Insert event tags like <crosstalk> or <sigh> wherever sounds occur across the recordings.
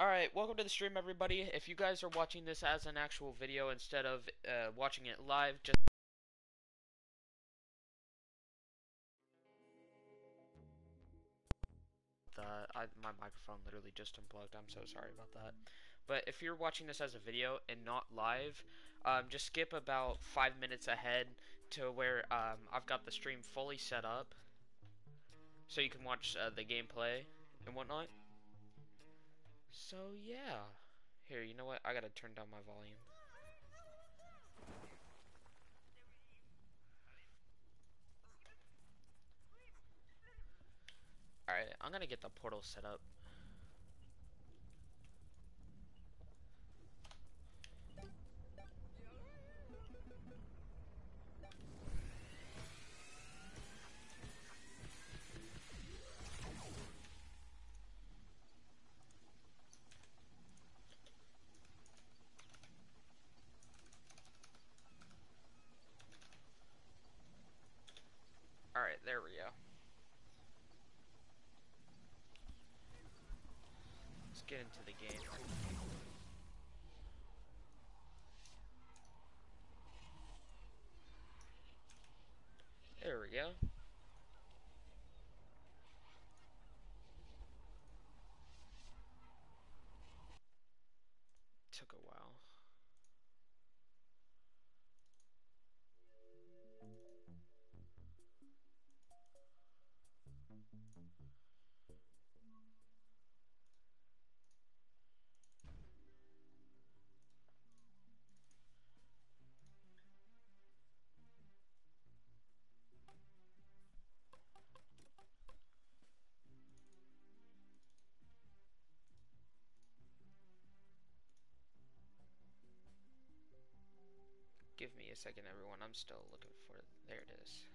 Alright, welcome to the stream everybody. If you guys are watching this as an actual video instead of uh, watching it live, just that I, my microphone literally just unplugged. I'm so sorry about that. But if you're watching this as a video and not live, um, just skip about five minutes ahead to where um, I've got the stream fully set up, so you can watch uh, the gameplay and whatnot. So yeah, here you know what? I gotta turn down my volume. Alright, I'm gonna get the portal set up. Let's get into the game. Second, everyone. I'm still looking for. There it is.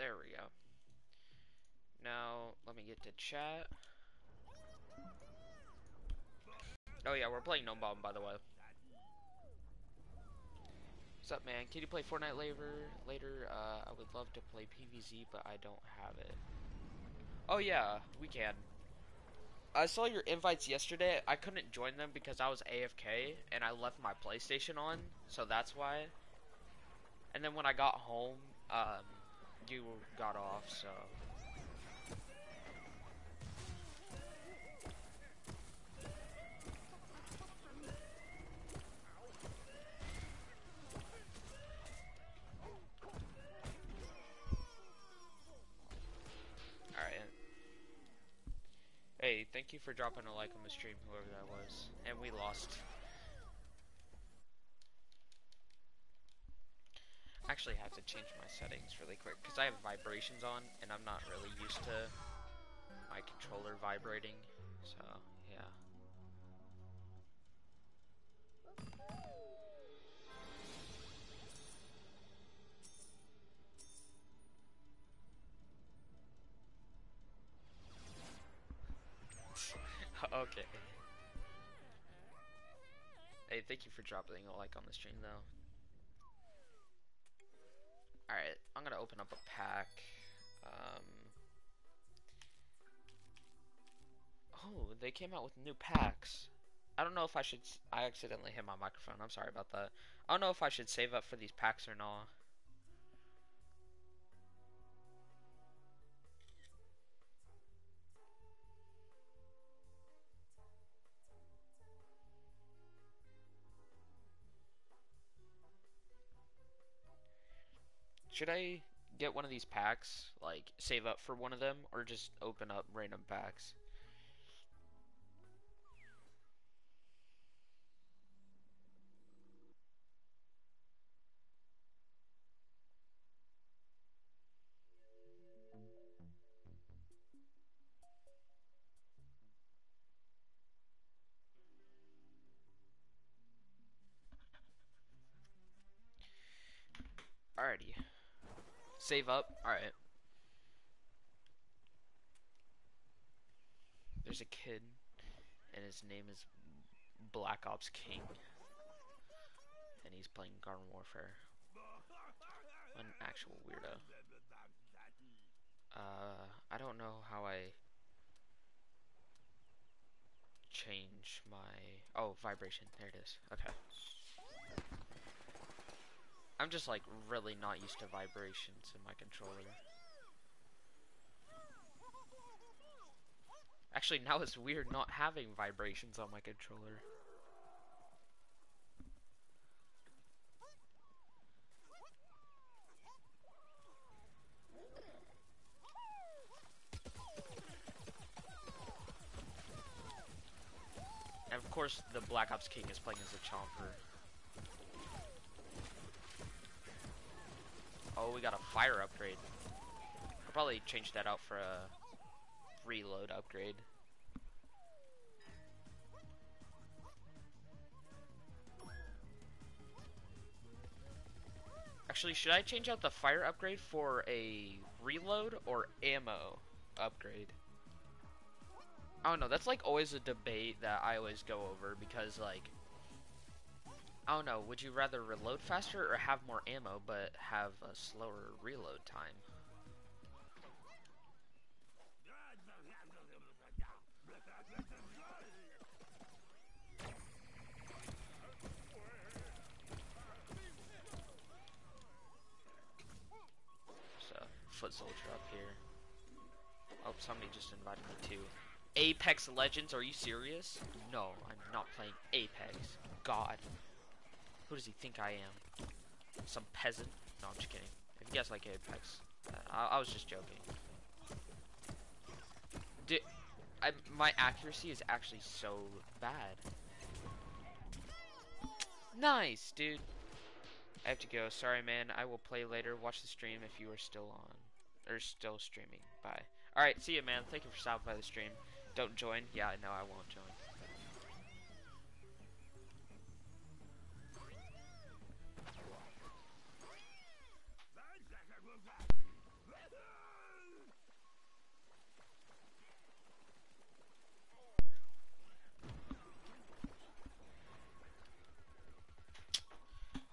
There we go. Now, let me get to chat. Oh yeah, we're playing Gnome Bomb, by the way. What's up, man? Can you play Fortnite later? Later, uh, I would love to play PVZ, but I don't have it. Oh yeah, we can. I saw your invites yesterday. I couldn't join them because I was AFK and I left my PlayStation on, so that's why. And then when I got home, um, you got off, so. Alright. Hey, thank you for dropping a like on the stream, whoever that was. And we lost. Actually have to change my settings really quick because I have vibrations on and I'm not really used to my controller vibrating so yeah. <laughs> Okay. Hey thank you for dropping a like on the stream though Alright, I'm gonna open up a pack. Um, oh, they came out with new packs. I don't know if I should... I accidentally hit my microphone. I'm sorry about that. I don't know if I should save up for these packs or not. should I get one of these packs? Like, save up for one of them? Or just open up random packs? Alrighty. Save up. Alright. There's a kid, and his name is Black Ops King. And he's playing Garden Warfare. An actual weirdo. Uh, I don't know how I change my... Oh, vibration. There it is. Okay. I'm just like really not used to vibrations in my controller. Actually, now it's weird not having vibrations on my controller. And of course, the Black Ops King is playing as a chomper. Oh, we got a fire upgrade. I'll probably change that out for a reload upgrade. Actually, should I change out the fire upgrade for a reload or ammo upgrade? Oh, I don't know, that's like always a debate that I always go over because like Don't know, would you rather reload faster or have more ammo but have a slower reload time? Foot soldier up here. Oh, somebody just invited me too. Apex Legends, are you serious? No, I'm not playing Apex. God. Who does he think I am? Some peasant? No, I'm just kidding. If you guys like Apex, uh, I, I was just joking. I, my accuracy is actually so bad. Nice, dude. I have to go. Sorry, man. I will play later. Watch the stream if you are still on. Or still streaming. Bye. Alright, see you, man. Thank you for stopping by the stream. Don't join? Yeah, no, I won't join.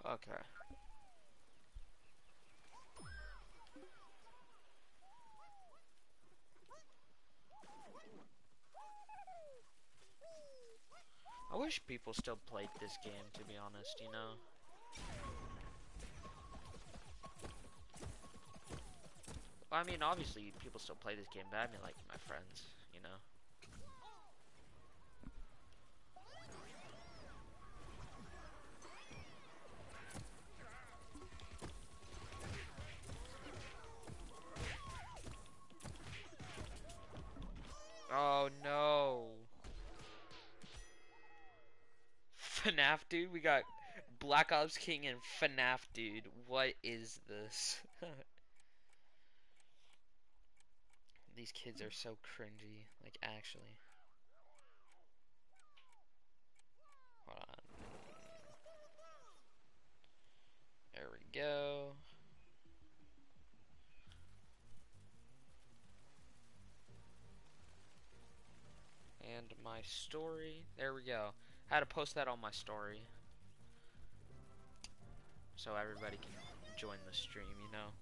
Okay. I wish people still played this game, to be honest, you know? Well, I mean, obviously, people still play this game, but I mean, like, my friends, Dude, we got Black Ops King and FNAF dude. What is this? <laughs> These kids are so cringy, like actually. Hold on. There we go. and my story. There we go. I had to post that on my story. So everybody can join the stream, you know?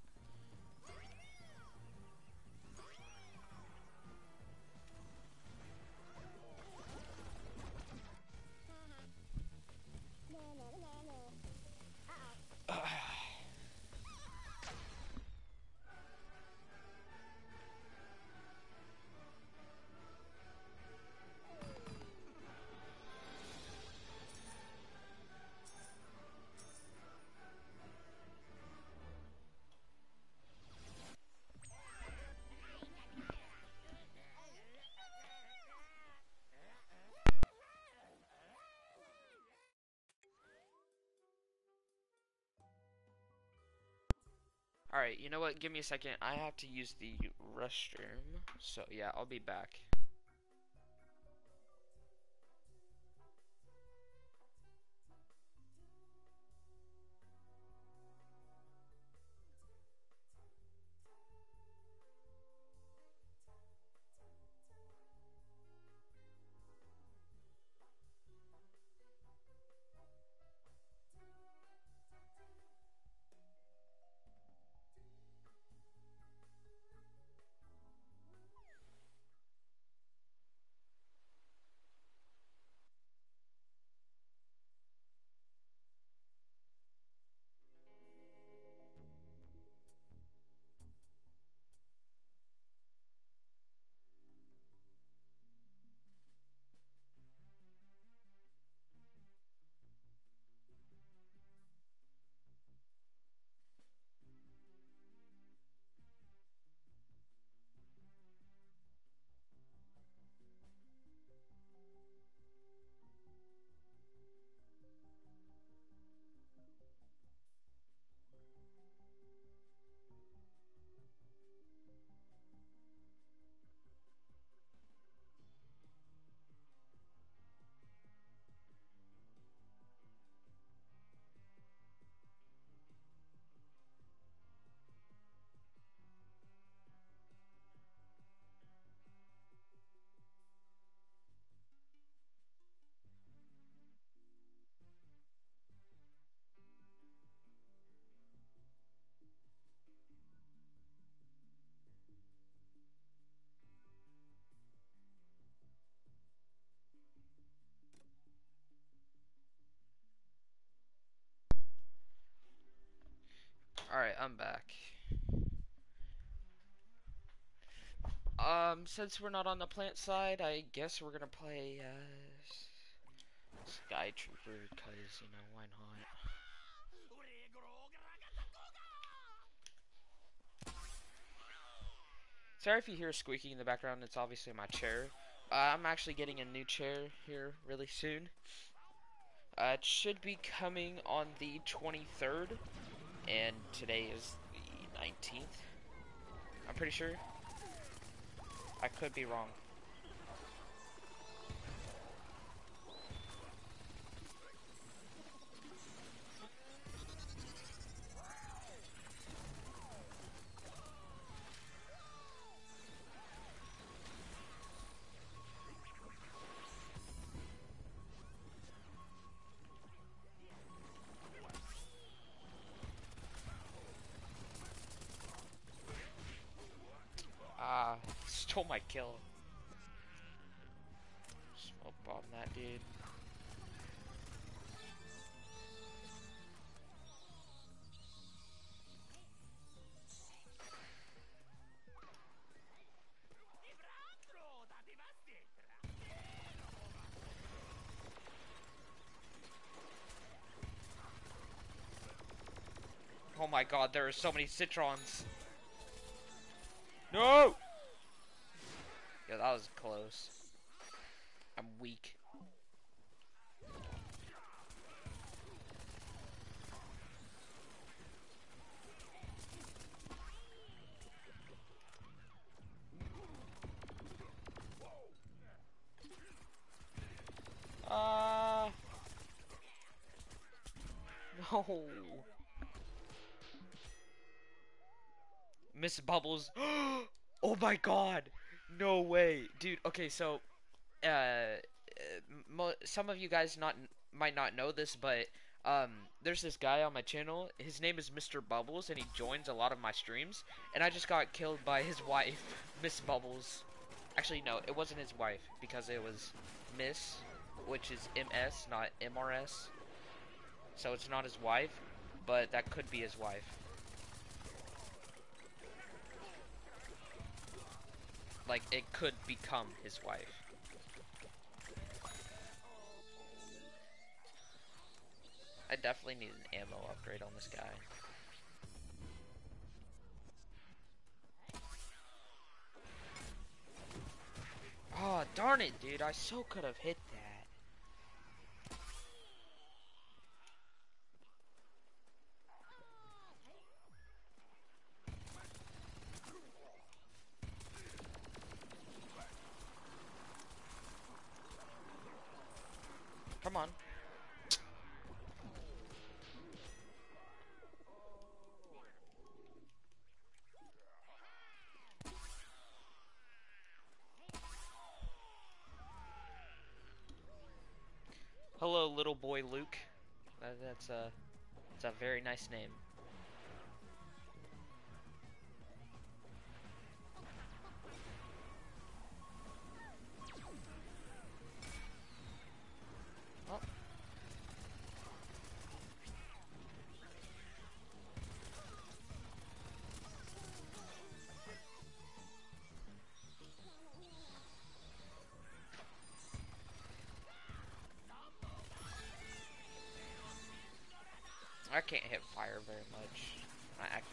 Alright, you know what? Give me a second. I have to use the restroom. So, yeah, I'll be back. I'm back. Um, since we're not on the plant side, I guess we're gonna play, uh, Sky Trooper, because, you know, why not? Sorry if you hear squeaking in the background, it's obviously my chair. Uh, I'm actually getting a new chair here really soon. Uh, it should be coming on the 23rd, and today is the 19th. I'm pretty sure. I could be wrong. Kill. Smoke bomb that dude. Oh my god, there are so many Citrons. No! That was close. I'm weak. Uh <laughs> No. Miss Bubbles. <gasps> oh my god. No way. Dude, okay, so uh some of you guys not might not know this, but um there's this guy on my channel. His name is Mr. Bubbles and he joins a lot of my streams and I just got killed by his wife, <laughs> Miss Bubbles. Actually, no, it wasn't his wife because it was Miss, which is MS, not MRS. So it's not his wife, but that could be his wife. Like, it could become his wife. I definitely need an ammo upgrade on this guy. Oh, darn it, dude. I so could have hit that. Come on. Hello, little boy Luke. That, that's a, that's a very nice name.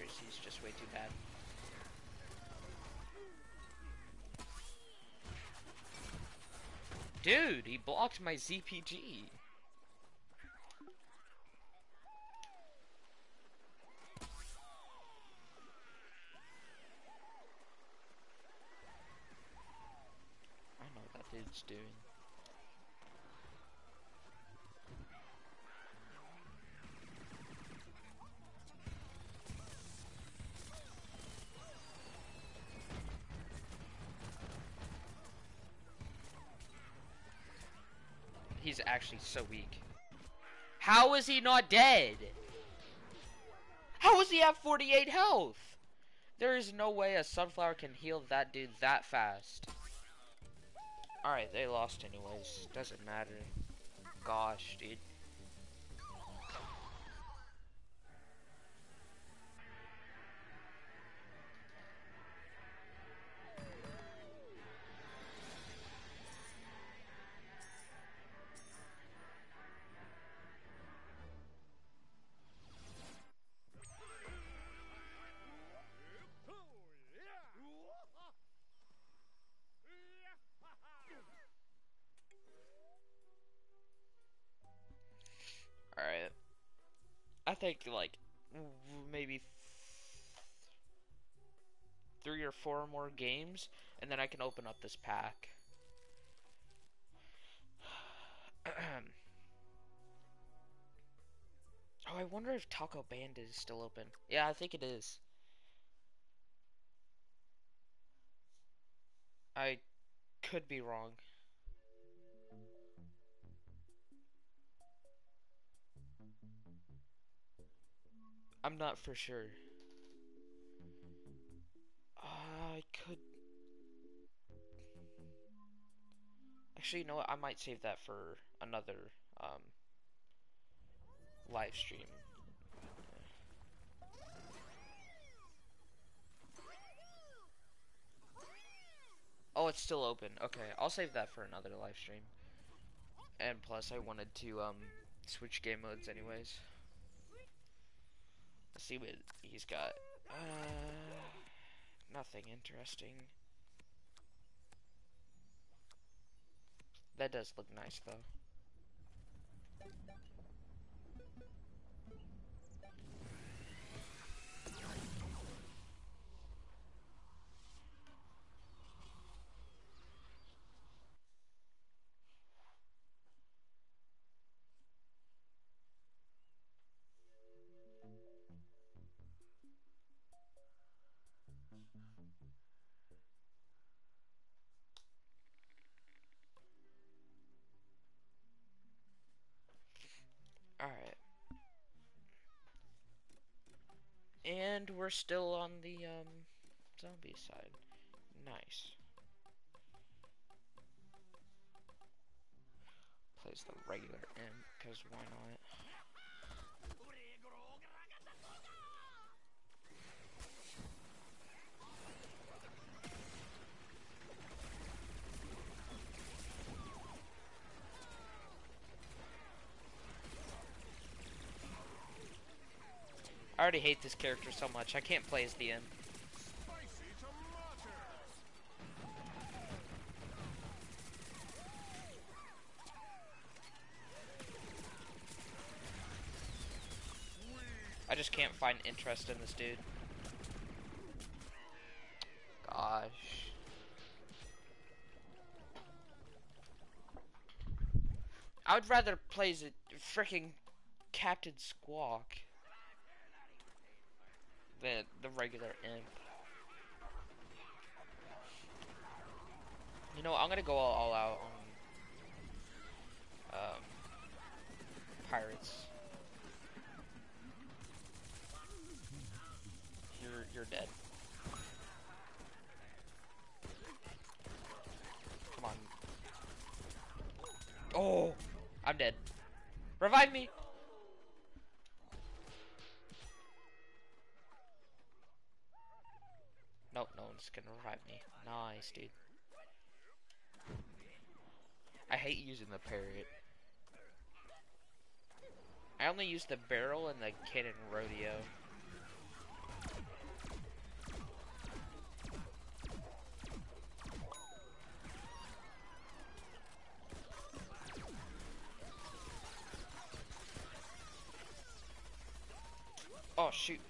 Accuracy is just way too bad. Dude, he blocked my ZPG. I know what that dude's doing. Actually so weak. How is he not dead? How is he at 48 health? There is no way a sunflower can heal that dude that fast. Alright, they lost anyways. Doesn't matter. Gosh, dude. Like maybe three or four more games, and then I can open up this pack. <clears throat> oh, I wonder if Taco Band is still open. Yeah, I think it is. I could be wrong. I'm not for sure. I could... Actually, you know what? I might save that for another um, live stream. Oh, it's still open. Okay, I'll save that for another live stream. And plus, I wanted to um, switch game modes anyways. Let's see what he's got. Uh, nothing interesting. That does look nice, though. We're still on the um, zombie side. Nice. Plays the regular imp, because why not? I already hate this character so much. I can't play as the imp. I just can't find interest in this dude. Gosh. I would rather play as a freaking Captain Squawk than the regular imp. You know, I'm gonna go all, all out on um, pirates. You're you're dead. Come on. Oh, I'm dead. Revive me. One's gonna revive me. Nice, dude. I hate using the parrot. I only use the barrel and the cannon rodeo. Oh, shoot.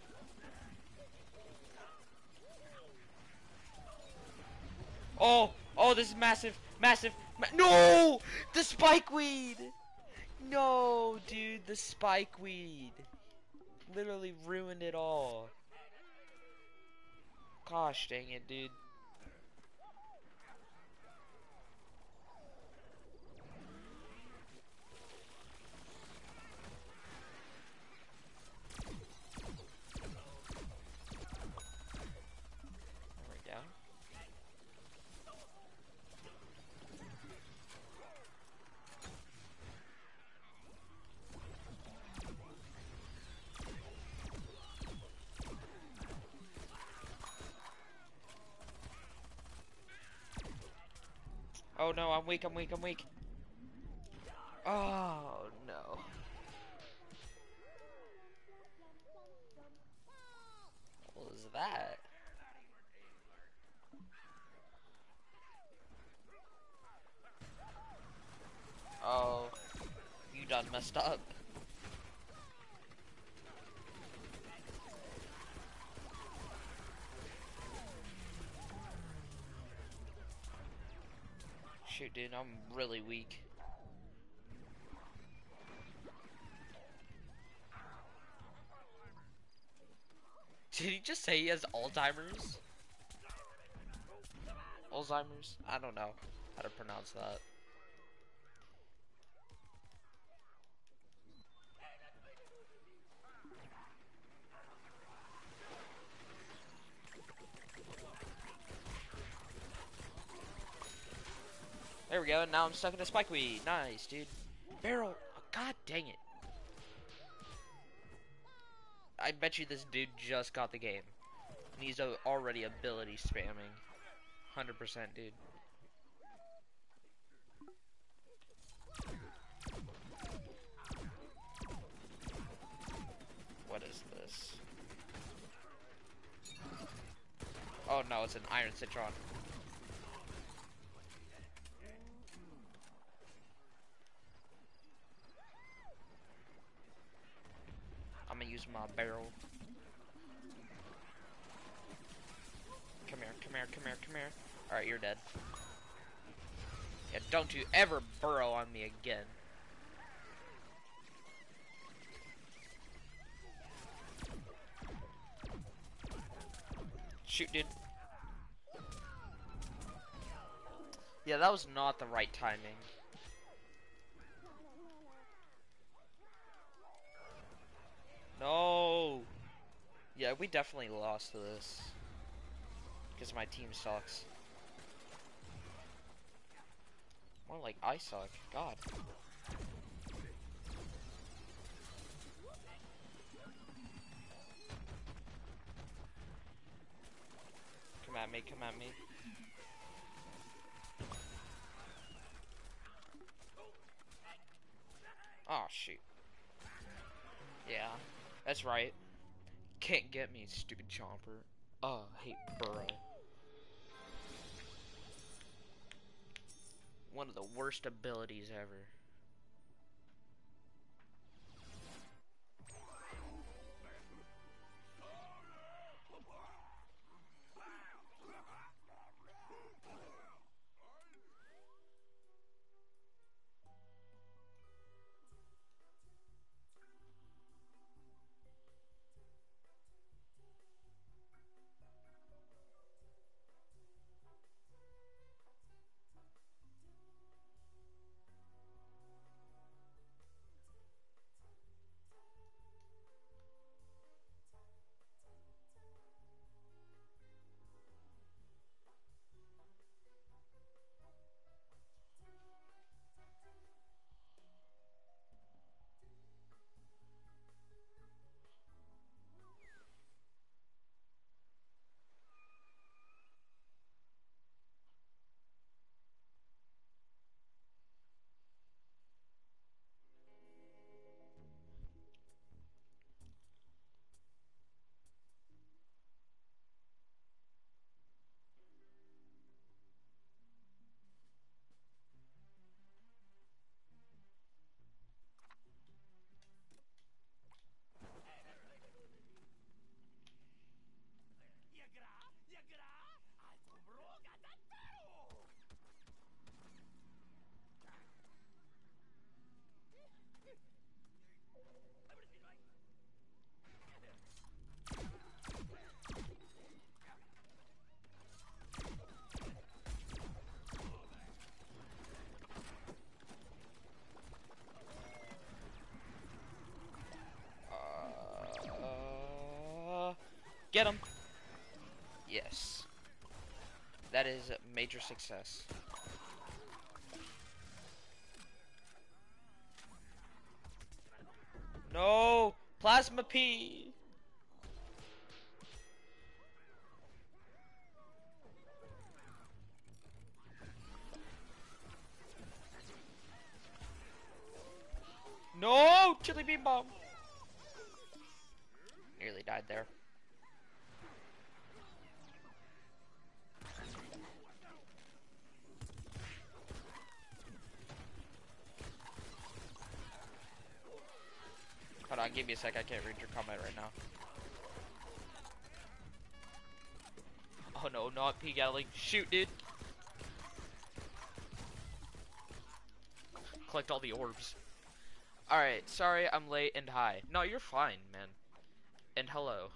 Oh, oh, this is massive, massive. Ma no, the spike weed. No, dude, the spike weed literally ruined it all. Gosh dang it, dude. Weak, I'm weak, I'm weak. Oh no. What was that? Oh, you done messed up. Shoot, dude, I'm really weak. Did he just say he has Alzheimer's? Alzheimer's? I don't know how to pronounce that. There we go, now I'm stuck in a spike weed. Nice, dude. Barrel! Oh, God dang it. I bet you this dude just got the game. And he's already ability spamming. 100% dude. What is this? Oh no, it's an Iron Citron. use my barrel. Come here, come here, come here, come here. Alright, you're dead. Yeah, don't you ever burrow on me again. Shoot, dude. Yeah, that was not the right timing. No! Yeah, we definitely lost to this. Because my team sucks. More like I suck. God. Come at me, come at me. Oh, shoot. Yeah. That's right. Can't get me, stupid chomper. Oh, hate Burrow. One of the worst abilities ever. Success. No! Plasma Pea! Give me a sec. I can't read your comment right now. Oh no, not Pea Gatling. Shoot, dude. collect all the orbs. Alright, sorry I'm late and hi. No, you're fine, man. And hello.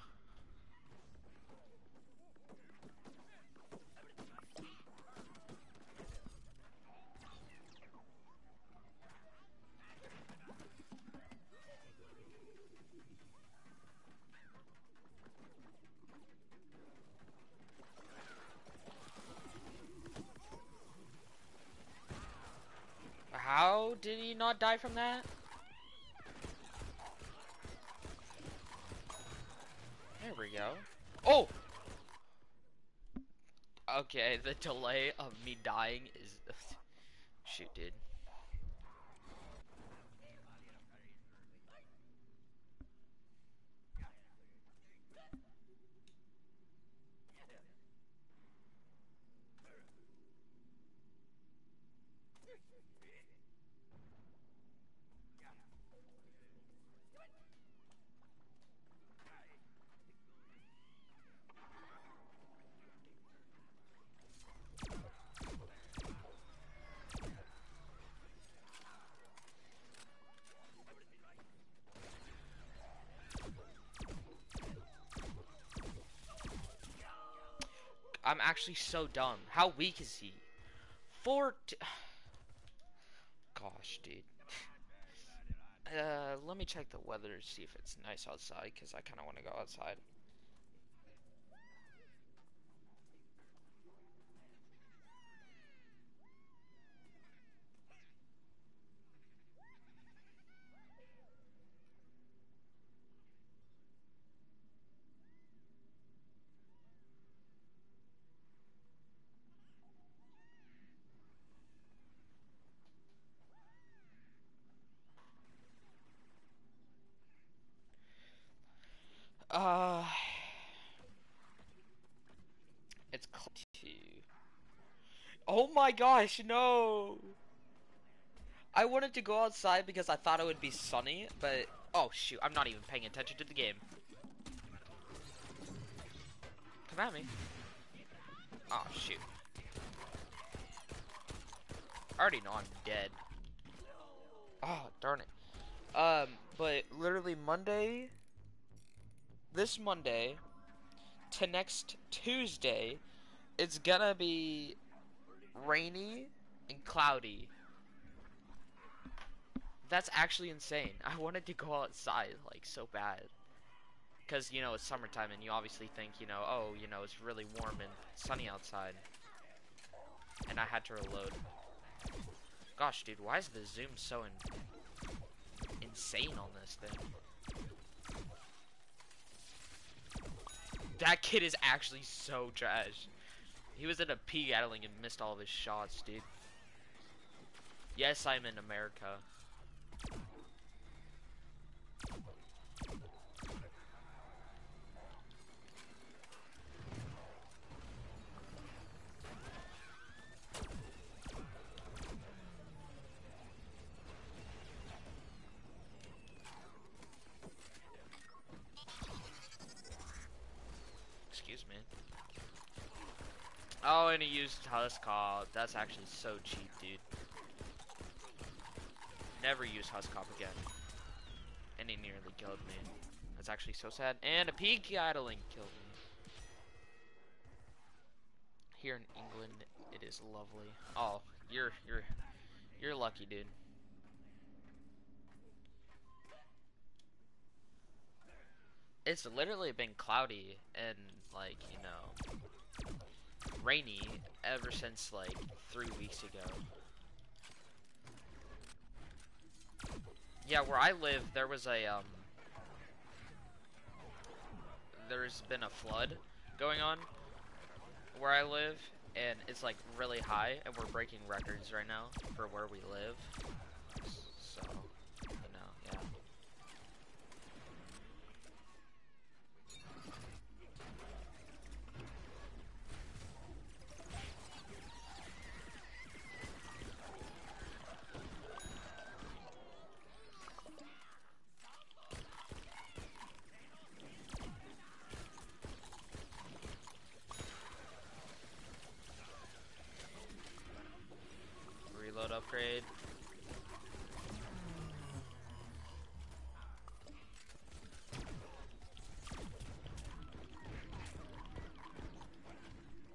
How did he not die from that? There we go. Oh! Okay, the delay of me dying is... <laughs> Shoot, dude. I'm actually so dumb. How weak is he? Four. <sighs> Gosh, dude. <laughs> Uh, let me check the weather to see if it's nice outside, because I kind of want to go outside. Uh, it's two. Oh my gosh, no! I wanted to go outside because I thought it would be sunny, but oh shoot, I'm not even paying attention to the game. Come at me. Oh shoot. I already know I'm dead. Oh, darn it. Um, but literally Monday, this Monday to next Tuesday, it's gonna be rainy and cloudy. That's actually insane. I wanted to go outside, like, so bad. Because, you know, it's summertime and you obviously think, you know, oh, you know, it's really warm and sunny outside. And I had to reload. Gosh, dude, why is the zoom so in insane on this thing? That kid is actually so trash. He was at a Pea Gatling and missed all of his shots, dude. Yes, I'm in America. And he used Huscop. That's actually so cheap, dude. Never use Huscop again. And he nearly killed me. That's actually so sad. And a Pea Gatling killed me. Here in England, it is lovely. Oh, you're you're you're lucky, dude. It's literally been cloudy and like, you know, rainy ever since like three weeks ago. Yeah, where I live, there was a, um, there's been a flood going on where I live, and it's like really high, and we're breaking records right now for where we live. So. upgrade.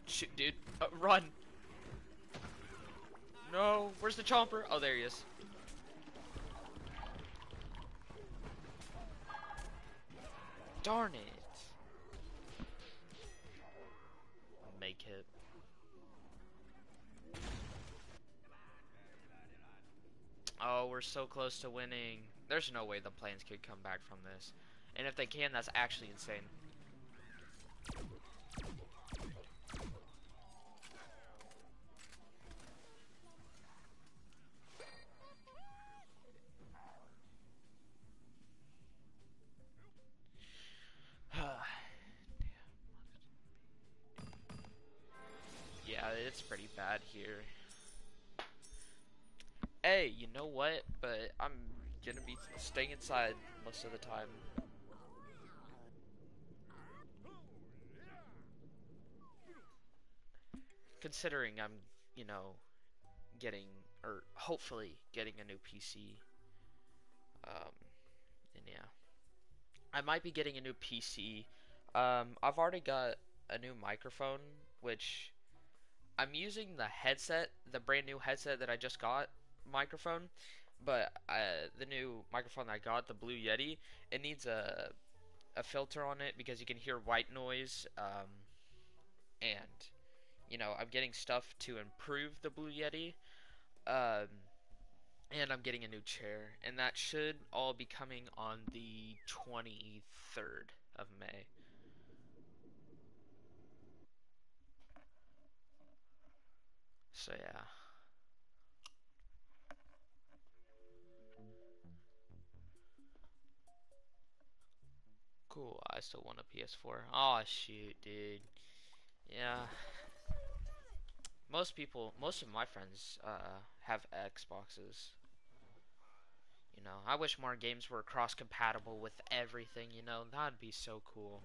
shoot, dude. Uh, run. No, where's the chomper? Oh, there he is. Darn it. Make it. Oh, we're so close to winning. There's no way the planes could come back from this. And if they can, that's actually insane. Know what? But I'm gonna be staying inside most of the time. Considering I'm, you know, getting, or hopefully getting a new PC. Um, and yeah. I might be getting a new PC. Um, I've already got a new microphone, which I'm using the headset, the brand new headset that I just got microphone, but uh, the new microphone I got, the Blue Yeti, it needs a a filter on it because you can hear white noise. Um, and you know, I'm getting stuff to improve the Blue Yeti. Um, and I'm getting a new chair, and that should all be coming on the 23rd of May. So yeah. Cool, I still want a PS4. Oh shoot, dude. Yeah. Most people, most of my friends, uh, have Xboxes. You know, I wish more games were cross-compatible with everything, you know, that'd be so cool.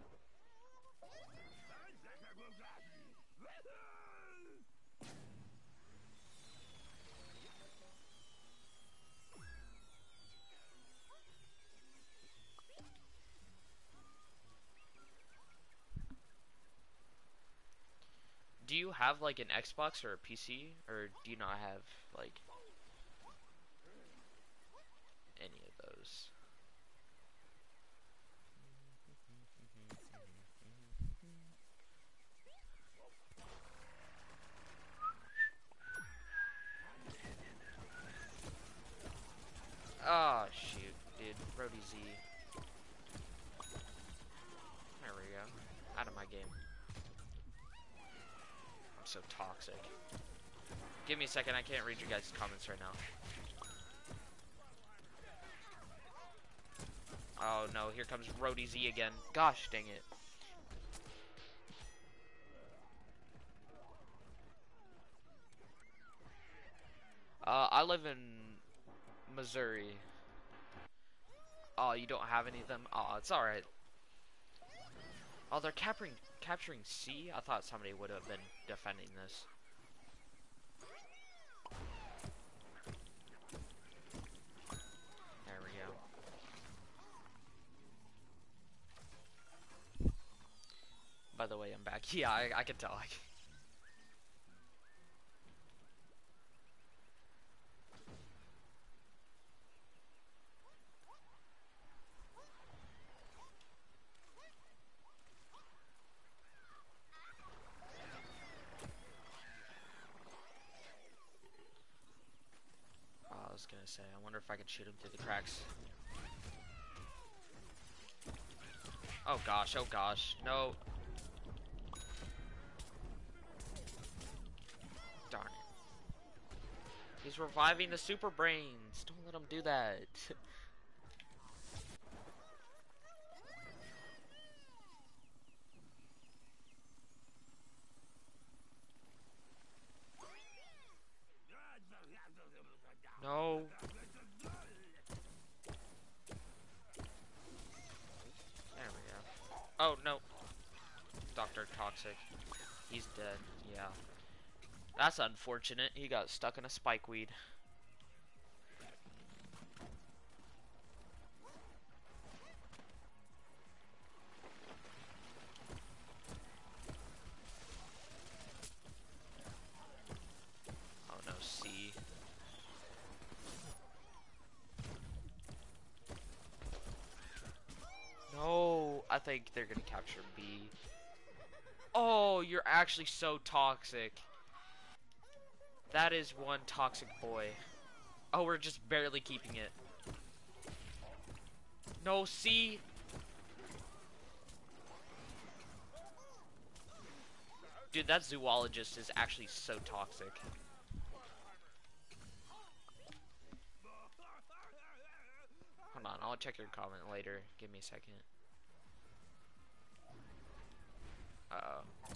Do you have like an Xbox or a PC, or do you not have like any of those? Oh shoot, dude, Brody Z. There we go. Out of my game so toxic. Give me a second, I can't read your guys' comments right now. Oh no, here comes Rody Z again. Gosh dang it. Uh, I live in Missouri. Oh, you don't have any of them? Oh, it's alright. Oh, they're capturing capturing C? I thought somebody would have been defending this. There we go. By the way, I'm back. <laughs> Yeah, I, I can tell. say. I wonder if I can shoot him through the cracks. Oh gosh, oh gosh. No. Darn it. He's reviving the super brains. Don't let him do that. <laughs> That's unfortunate. He got stuck in a spike weed. Oh no, C. No, I think they're gonna capture B. Oh, you're actually so toxic. That is one toxic boy. Oh, we're just barely keeping it. No, see? Dude, that zoologist is actually so toxic. Hold on, I'll check your comment later. Give me a second. Uh oh.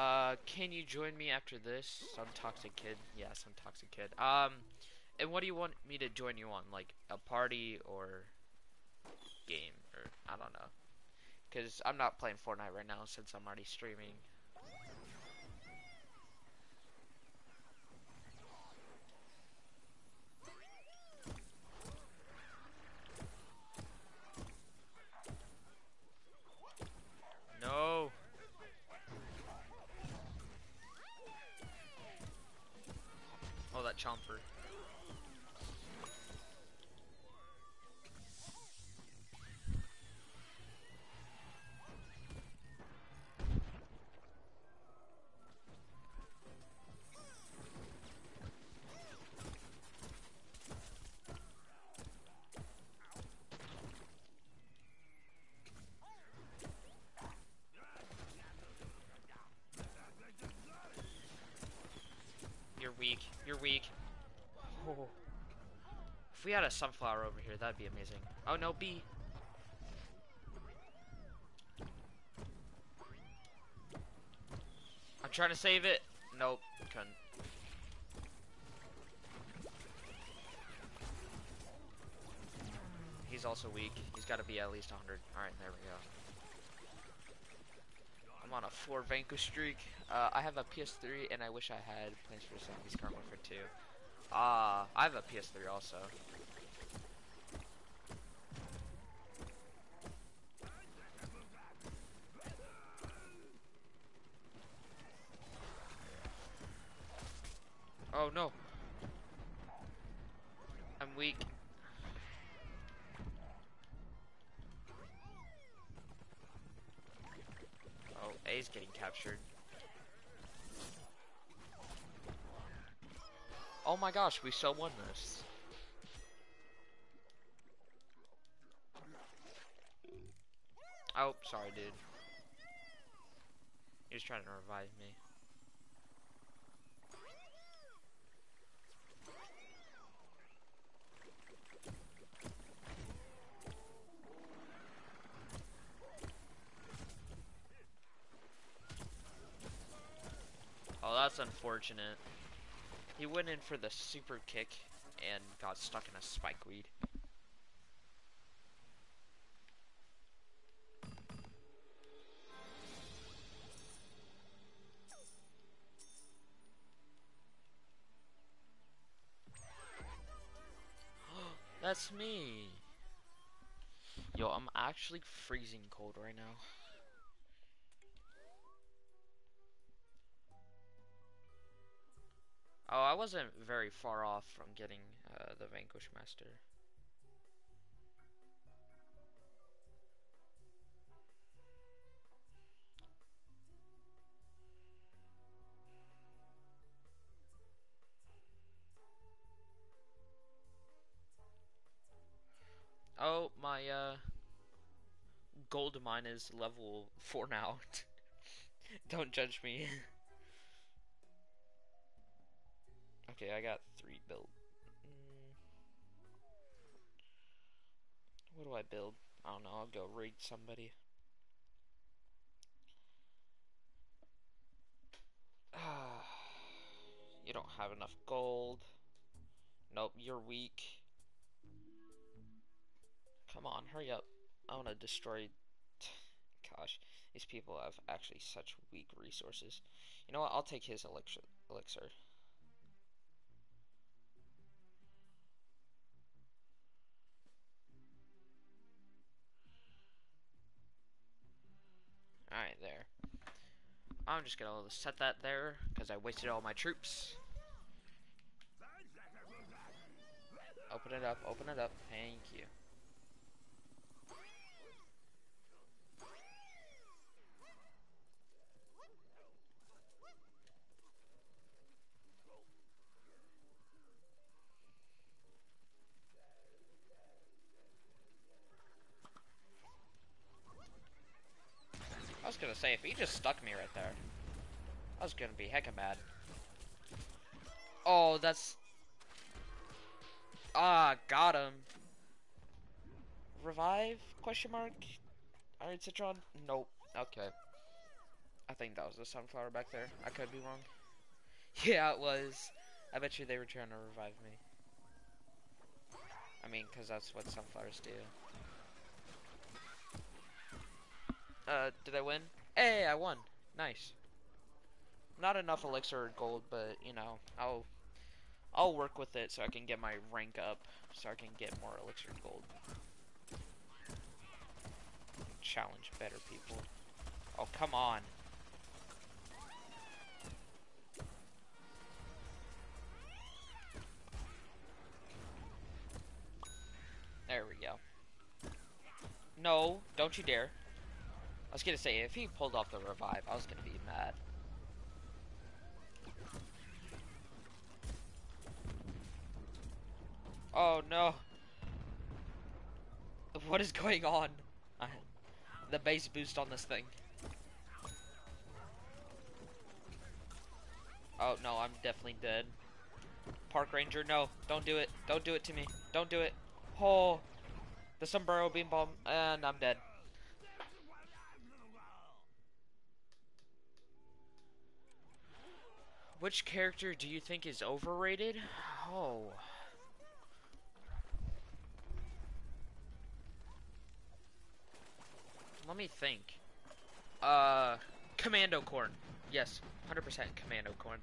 Uh, can you join me after this? Some toxic kid. Yeah, some toxic kid. Um, and what do you want me to join you on? Like a party or game or I don't know. Cause I'm not playing Fortnite right now since I'm already streaming. A sunflower over here, that'd be amazing. Oh no, B. I'm trying to save it. Nope, couldn't. He's also weak. He's got to be at least 100. Alright, there we go. I'm on a four vanquish streak. Uh, I have a PS3, and I wish I had Plants vs Zombies Garden Warfare 2. Ah, uh, I have a PS3 also. Oh no. I'm weak. Oh, A's getting captured. Oh my gosh, we so won this. Oh, sorry, dude. He was trying to revive me. Oh, that's unfortunate. He went in for the super kick and got stuck in a spike weed. <gasps> That's me. Yo, I'm actually freezing cold right now. Oh, I wasn't very far off from getting uh, the Vanquish Master. Oh, my uh, gold mine is level 4 now. <laughs> Don't judge me. <laughs> Okay, I got three built. Mm. What do I build? I don't know, I'll go raid somebody. <sighs> you don't have enough gold. Nope, you're weak. Come on, hurry up. I want to destroy... Gosh, these people have actually such weak resources. You know what, I'll take his elixir. elixir. I'm just gonna set that there because I wasted all my troops. Open it up, open it up, thank you. If he just stuck me right there, I was gonna be hecka mad. Oh, that's... Ah, got him. Revive? Question mark? Alright, Citron? Nope. Okay. I think that was the sunflower back there. I could be wrong. <laughs> Yeah, it was. I bet you they were trying to revive me. I mean, because that's what sunflowers do. Uh, did I win? Hey, I won. Nice. Not enough elixir gold, but, you know, I'll I'll work with it so I can get my rank up, so I can get more elixir gold. Challenge better people. Oh, come on. There we go. No, don't you dare. I was gonna say, if he pulled off the revive, I was gonna be mad. Oh no. <laughs> What is going on? the base boost on this thing. Oh no, I'm definitely dead. Park Ranger, no, don't do it. Don't do it to me. Don't do it. Oh, the sombrero bean bomb, and I'm dead. Which character do you think is overrated? Oh. Let me think. Uh, Commando Corn. Yes, 100% Commando Corn.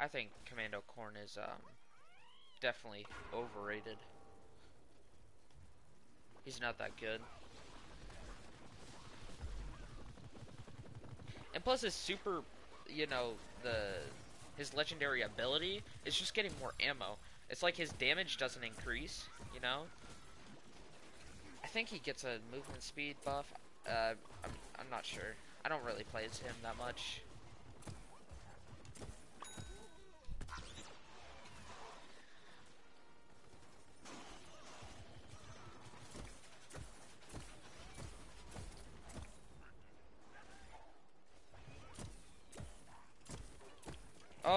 I think Commando Corn is um, definitely overrated. He's not that good. And plus his super, you know, the his legendary ability is just getting more ammo. It's like his damage doesn't increase, you know? I think he gets a movement speed buff. Uh, I'm, I'm not sure. I don't really play as him that much.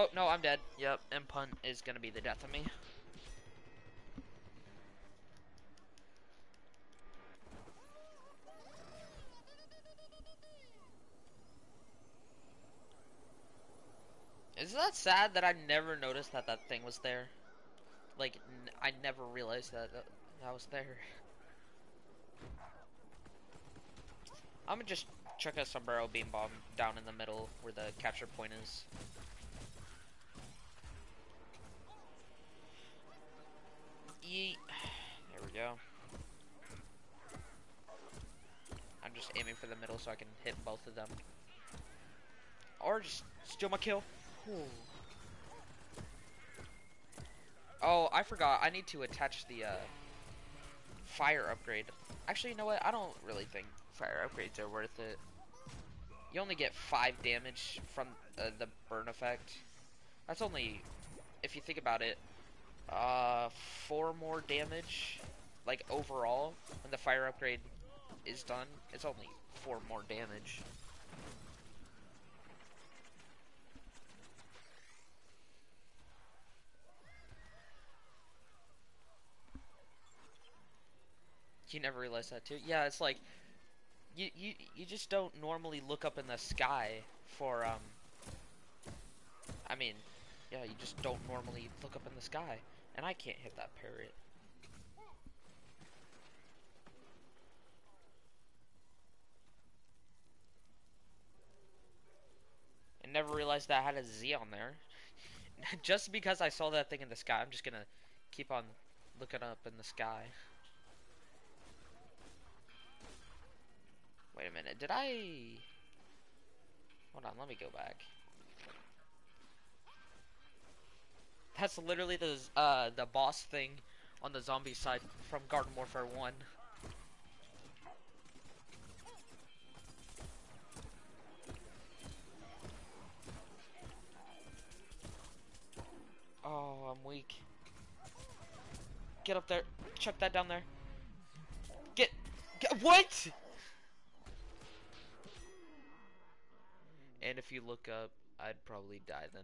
Oh, no, I'm dead. Yep, and punt is gonna be the death of me. Isn't that sad that I never noticed that that thing was there? Like, I never realized that, that that was there. I'm gonna just chuck a sombrero bean bomb down in the middle where the capture point is. Yeet. There we go. I'm just aiming for the middle so I can hit both of them. Or just steal my kill. Oh, I forgot. I need to attach the uh, fire upgrade. Actually, you know what? I don't really think fire upgrades are worth it. You only get 5 damage from uh, the burn effect. That's only, if you think about it, uh, 4 more damage, like overall, when the fire upgrade is done. It's only 4 more damage. You never realized that too? Yeah, it's like you you you just don't normally look up in the sky for um I mean, yeah, you just don't normally look up in the sky. And I can't hit that parrot. And never realized that I had a Z on there. <laughs> just because I saw that thing in the sky, I'm just gonna keep on looking up in the sky. Wait a minute, did I... Hold on, let me go back. That's literally the uh the boss thing on the zombie side from Garden Warfare 1. Oh, I'm weak. Get up there. Chuck that down there. Get, get what? And if you look up, I'd probably die then.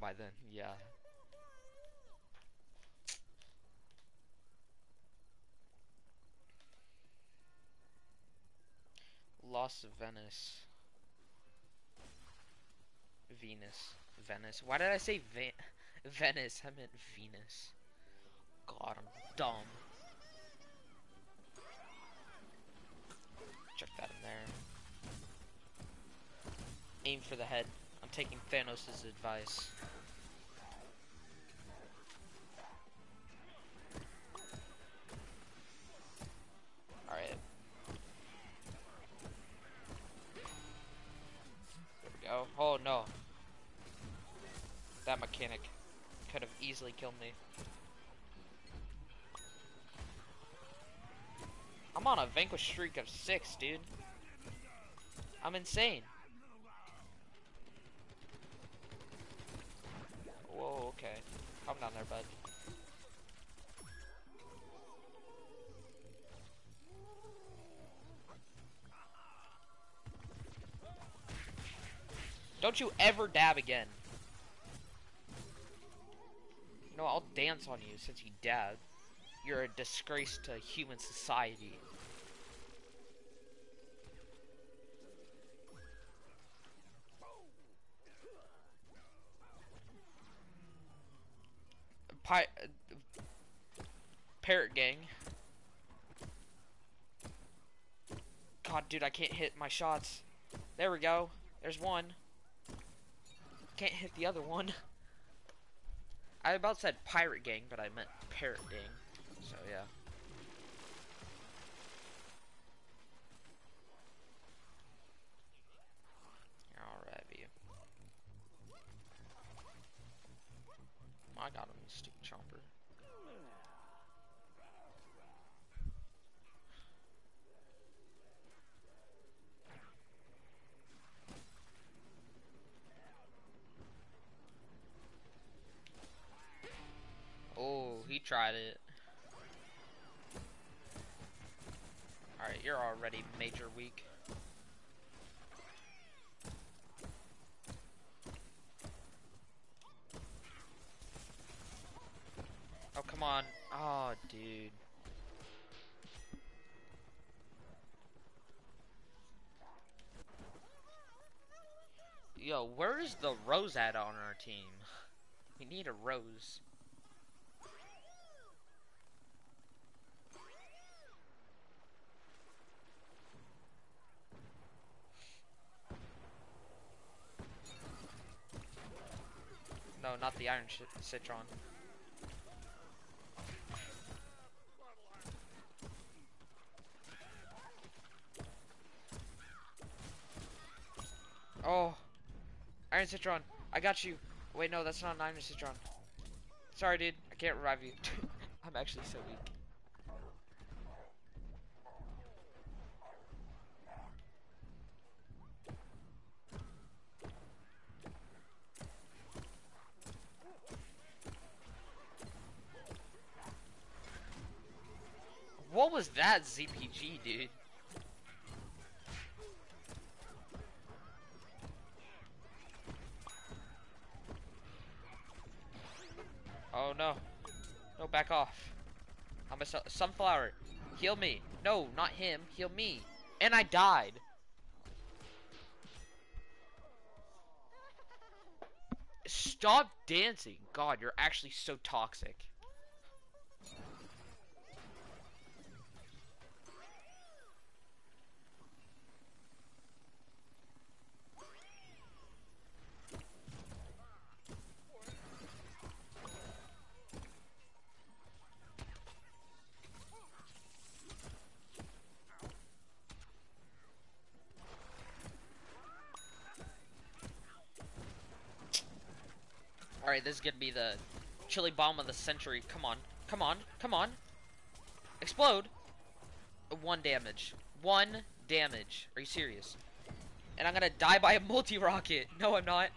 By then, yeah. Los Venice. Venus. Venice. Why did I say Ve <laughs> Venice? I meant Venus. God, I'm dumb. Check that in there. Aim for the head. I'm taking Thanos' advice. Oh no. That mechanic could have easily killed me. I'm on a vanquish streak of six, dude. I'm insane. Whoa, okay. Calm down there, bud. Don't you ever dab again. You know, I'll dance on you since you dabbed. You're a disgrace to human society. Pi Parrot Gang. God, dude, I can't hit my shots. There we go. There's one. Can't hit the other one. I about said Pirate Gang, but I meant Parrot Gang. So, yeah. Tried it. Alright, you're already major weak. Oh, come on. Oh, dude. Yo, where is the rose at on our team? <laughs> We need a rose. No, not the Iron Citron. Oh, Iron Citron, I got you. Wait, no, that's not an Iron Citron. Sorry, dude, I can't revive you. <laughs> I'm actually so weak. What was that ZPG, dude? Oh no. No, back off. I'm a su sunflower. Heal me. No, not him. Heal me. And I died. Stop dancing. God, you're actually so toxic. This is gonna be the chili bomb of the century. Come on. Come on. Come on. Explode. One damage. One damage. Are you serious? And I'm gonna die by a multi-rocket. <laughs> No, I'm not.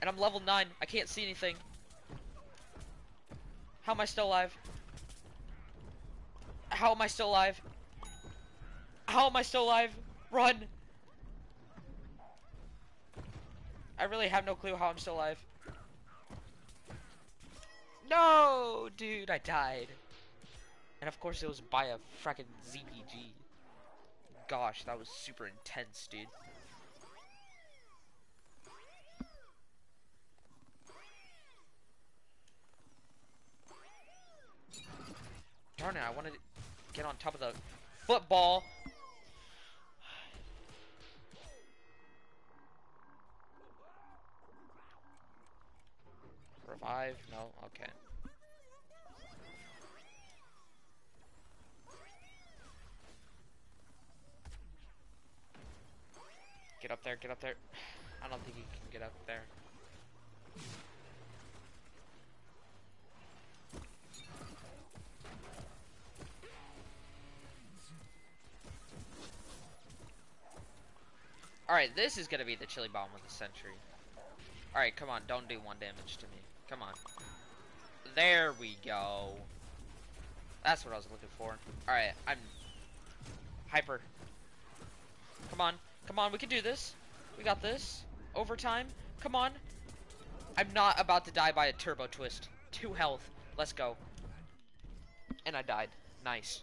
And I'm level 9. I can't see anything. How am I still alive? How am I still alive? How am I still alive? Run! I really have no clue how I'm still alive. No, dude, I died. And of course it was by a fracking ZPG. Gosh, that was super intense, dude. Darn it, I wanted to get on top of the football. Revive? No? Okay. Get up there, get up there. I don't think you can get up there. Alright, this is gonna be the chili bomb of the century. Alright, come on, don't do one damage to me. Come on. There we go. That's what I was looking for. Alright, I'm hyper. Come on, come on, we can do this. We got this. Overtime. Come on. I'm not about to die by a turbo twist. Two health. Let's go. And I died. Nice.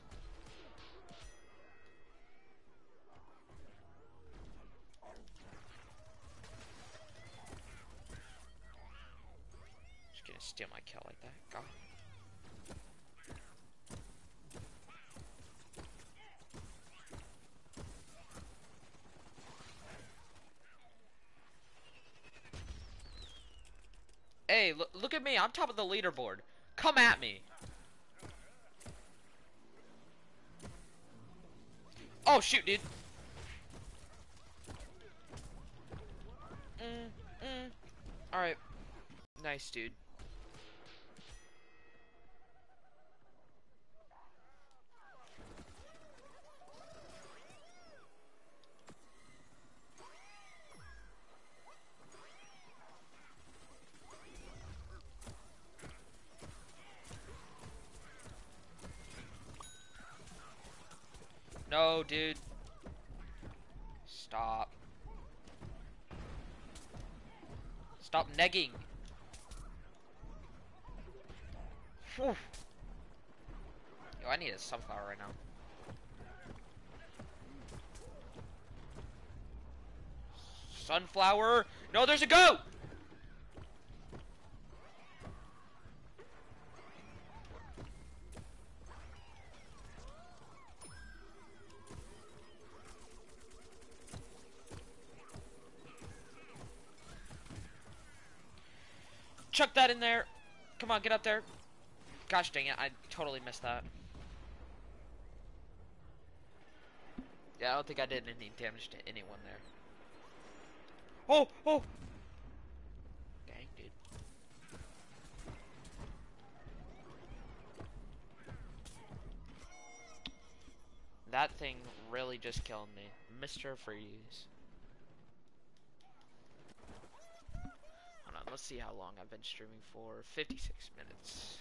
Steal my kill like that. God. Hey, look, look at me. I'm top of the leaderboard. Come at me. Oh, shoot, dude. Mm, mm. Alright. Nice, dude. No, dude. Stop. Stop negging. Whew. Yo, I need a sunflower right now. Sunflower! No, there's a goat! Chuck that in there. Come on, get up there. Gosh dang it, I totally missed that. Yeah, I don't think I did any damage to anyone there. Oh, oh! Dang, dude. That thing really just killed me. Mr. Freeze. Let's see how long I've been streaming for. 56 minutes.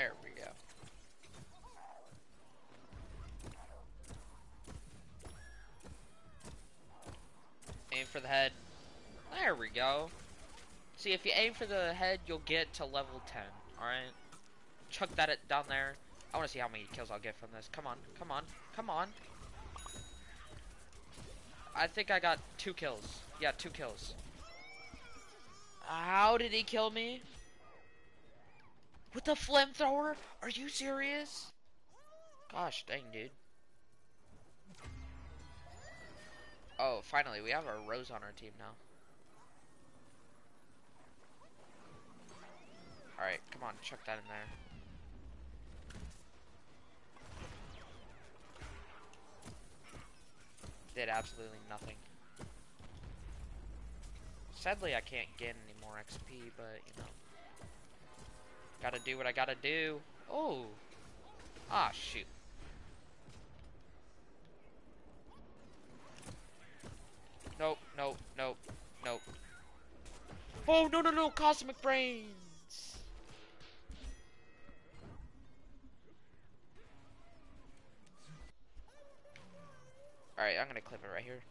There we go. Aim for the head. There we go. See, if you aim for the head, you'll get to level 10. Alright? Chuck that it down there. I want to see how many kills I'll get from this. Come on, come on, come on. I think I got two kills. Yeah, two kills. How did he kill me? With the flamethrower? Are you serious? Gosh dang, dude. Oh, finally, we have our Rose on our team now. On, chuck that in there. Did absolutely nothing. Sadly, I can't get any more XP, but, you know. Gotta do what I gotta do. Oh! Ah, shoot. Nope, nope, nope, nope. Oh, no, no, no, Cosmic Brains! Alright, I'm gonna clip it right here.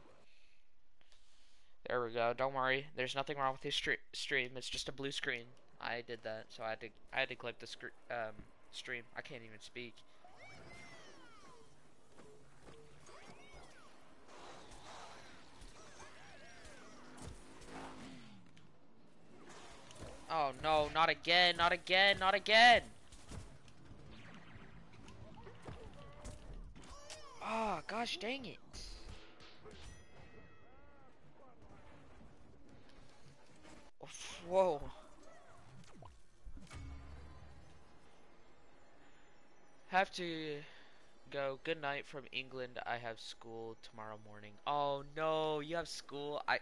There we go. Don't worry. There's nothing wrong with this stream. It's just a blue screen. I did that, so I had to I had to clip the um, stream. I can't even speak. Oh no, not again, not again, not again! Oh, gosh dang it. Oh, whoa. Have to go. Good night from England. I have school tomorrow morning. Oh no, you have school. I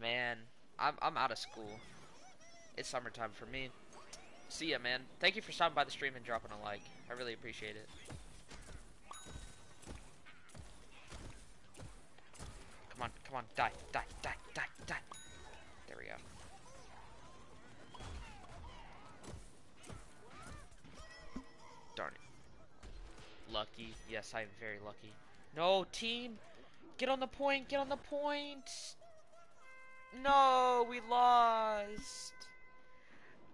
man, I'm I'm out of school. It's summertime for me. See ya, man. Thank you for stopping by the stream and dropping a like. I really appreciate it. Come on, come on, die, die, die, die, die. There we go. Darn it. Lucky. Yes, I am very lucky. No, team! Get on the point, get on the point! No, we lost!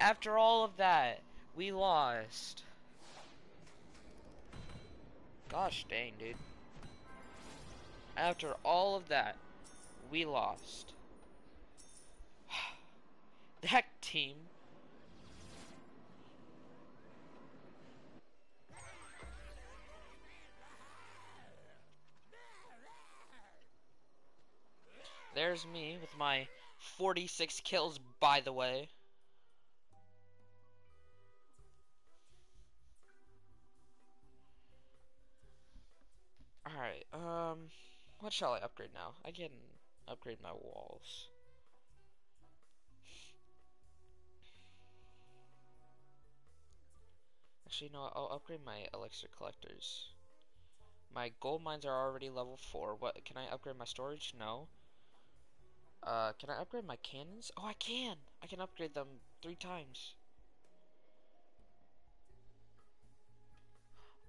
After all of that, we lost. Gosh dang, dude. After all of that, we lost. <sighs> that team. There's me with my 46 kills, by the way. Alright, um... What shall I upgrade now? I can upgrade my walls. Actually, no, I'll upgrade my elixir collectors. My gold mines are already level 4. What, can I upgrade my storage? No. Uh, can I upgrade my cannons? Oh, I can! I can upgrade them three times.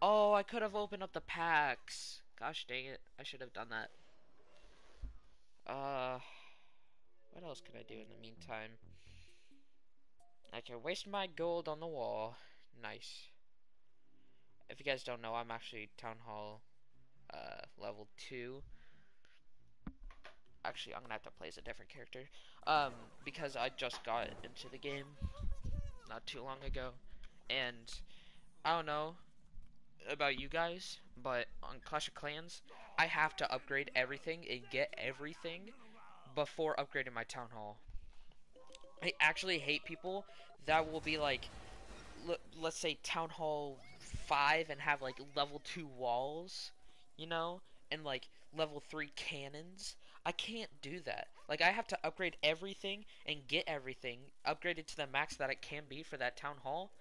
Oh, I could have opened up the packs. Gosh dang it, I should have done that. Uh, what else can I do in the meantime? I can waste my gold on the wall. Nice. If you guys don't know, I'm actually Town Hall uh, level 2. Actually, I'm gonna have to play as a different character. Um, because I just got into the game not too long ago. And, I don't know, about you guys, but on Clash of Clans, I have to upgrade everything and get everything before upgrading my town hall. I actually hate people that will be like, let's say town hall 5 and have like level 2 walls, you know, and like level 3 cannons. I can't do that. Like I have to upgrade everything and get everything upgraded to the max that it can be for that town hall,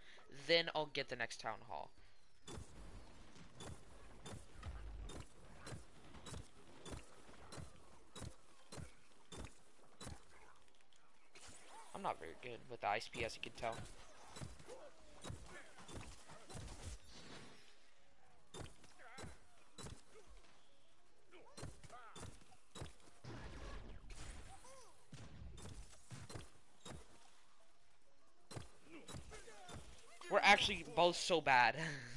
then I'll get the next town hall. Not very good with the Ice Pea as you can tell. We're actually both so bad. <laughs>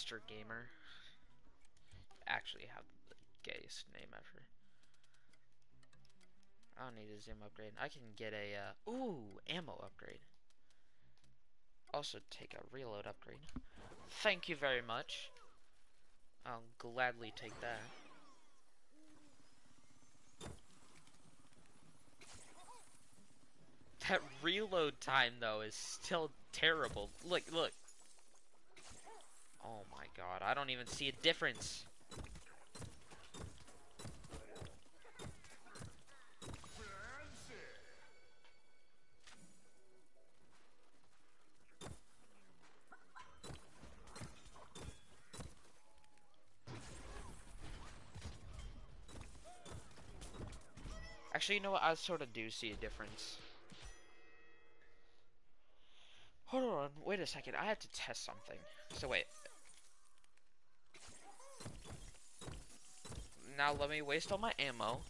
master gamer. Actually have the gayest name ever. I don't need a zoom upgrade. I can get a, uh, ooh, ammo upgrade. Also take a reload upgrade. Thank you very much. I'll gladly take that. That reload time, though, is still terrible. Look, look. Oh my god, I don't even see a difference. Actually, you know what? I sort of do see a difference. Hold on, wait a second. I have to test something. So wait. Now let me waste all my ammo.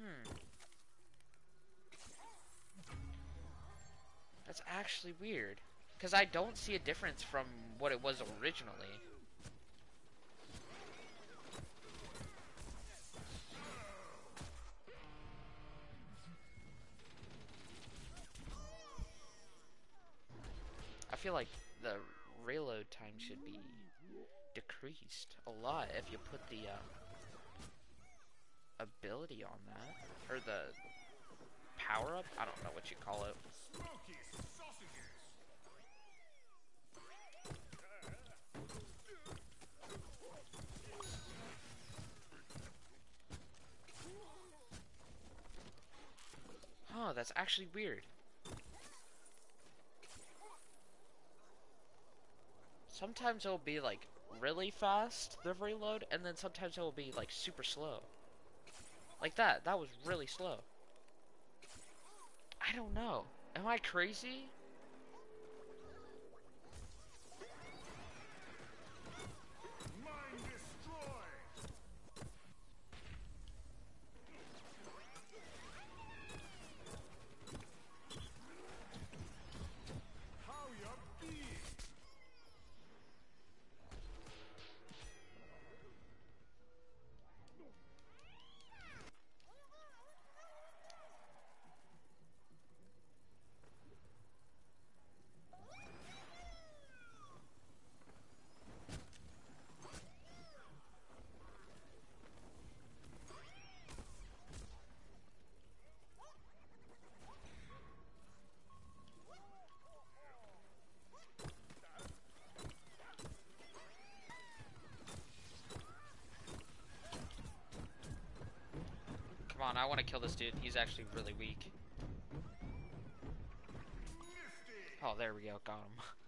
Hmm. That's actually weird. Because I don't see a difference from what it was originally. Feel like the reload time should be decreased a lot if you put the uh, ability on that. Or the power up? I don't know what you call it. Oh, that's actually weird. Sometimes it'll be like really fast, the reload, and then sometimes it will be like super slow. Like that, that was really slow. I don't know. Am I crazy? Come on, I want to kill this dude. He's actually really weak. Oh, there we go. Got him. <laughs>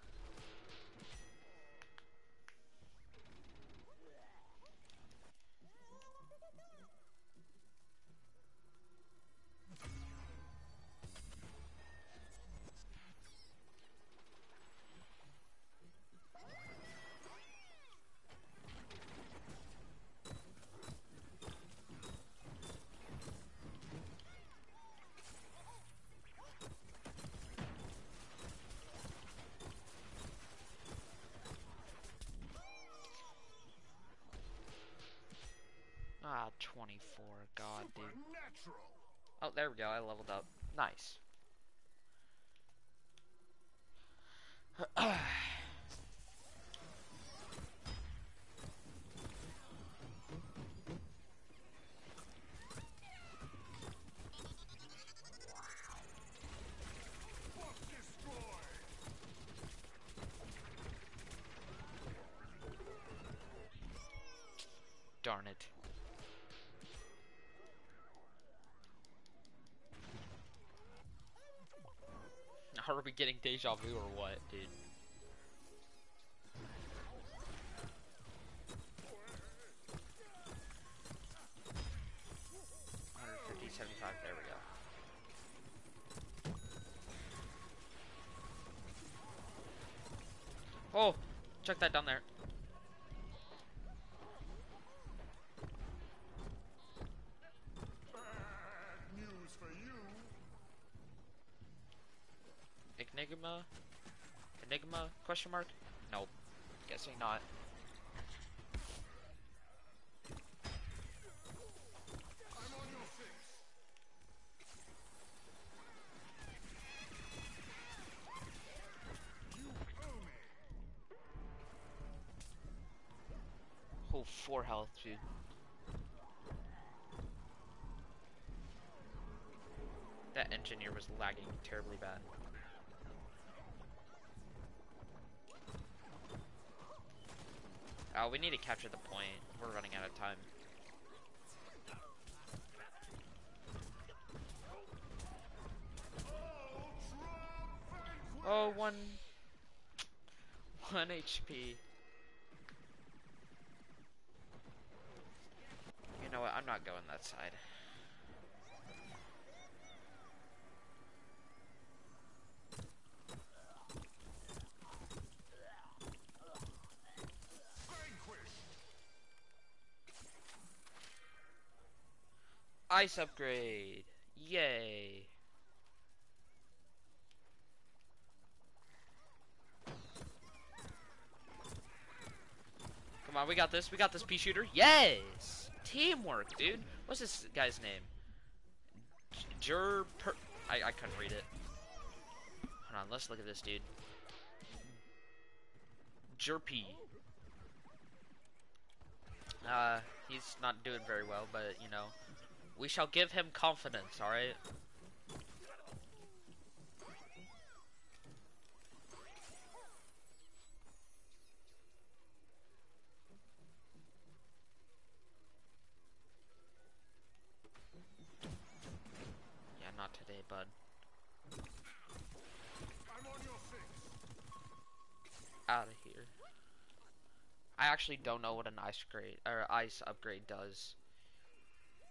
There we go. I leveled up. Nice. Getting deja vu or what, dude? There we go. Oh, check that down there. Enigma? Enigma? Question mark? Nope. Guessing not. Oh, four health, dude. That engineer was lagging terribly bad. Oh, we need to capture the point. We're running out of time. Oh, one... One HP. You know what? I'm not going that side. Ice upgrade! Yay! Come on, we got this. We got this pea shooter. Yes! Teamwork, dude. What's this guy's name? Jur... I, I couldn't read it. Hold on, let's look at this dude. Jerpy. Uh, he's not doing very well, but, you know, we shall give him confidence, alright? Yeah, not today, bud. Out of here. I actually don't know what an ice grade or ice upgrade does.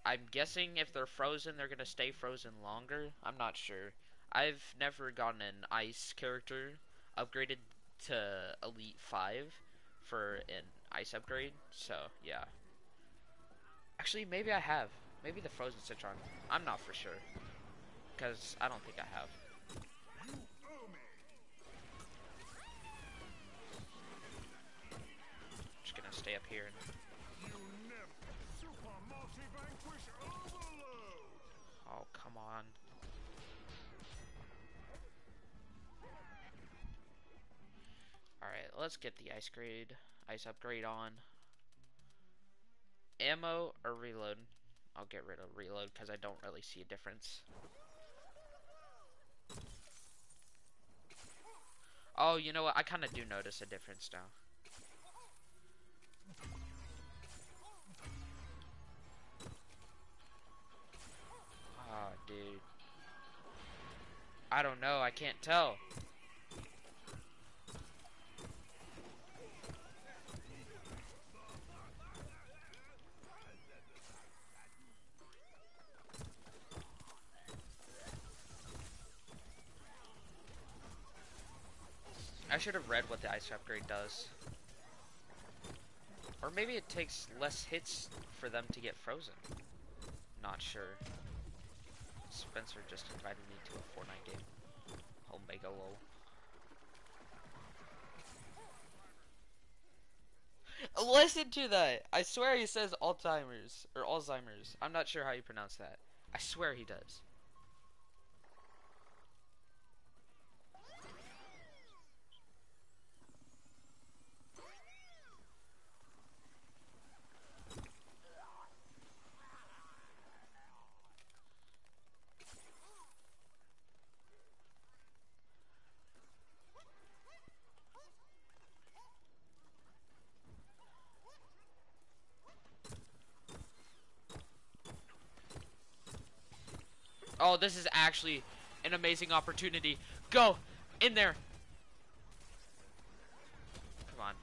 I'm guessing if they're frozen, they're gonna stay frozen longer. I'm not sure. I've never gotten an ice character upgraded to Elite 5 for an ice upgrade, so yeah. Actually, maybe I have. Maybe the frozen Citron. I'm not for sure. Because I don't think I have. Just gonna stay up here and let's get the ice grade, ice upgrade on. Ammo or reload? I'll get rid of reload because I don't really see a difference. Oh, you know what? I kind of do notice a difference now. Oh, dude. I don't know. I can't tell. I should have read what the ice upgrade does. Or maybe it takes less hits for them to get frozen. Not sure. Spencer just invited me to a Fortnite game. Omega lol. Listen to that! I swear he says Alzheimer's or Alzheimer's. I'm not sure how you pronounce that. I swear he does. Oh, this is actually an amazing opportunity. Go! In there! Come on.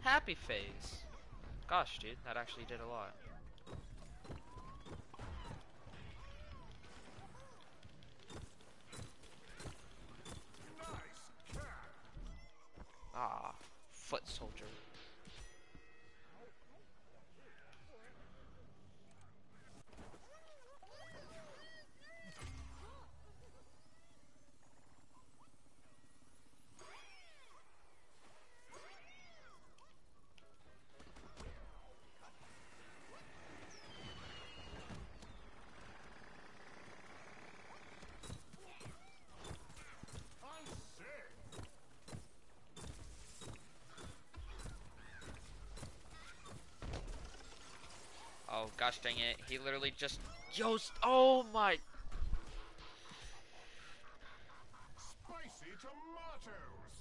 Happy phase. Gosh, dude, that actually did a lot. Ah, foot soldier. Gosh dang it. He literally just... Yo, oh my... Spicy tomatoes!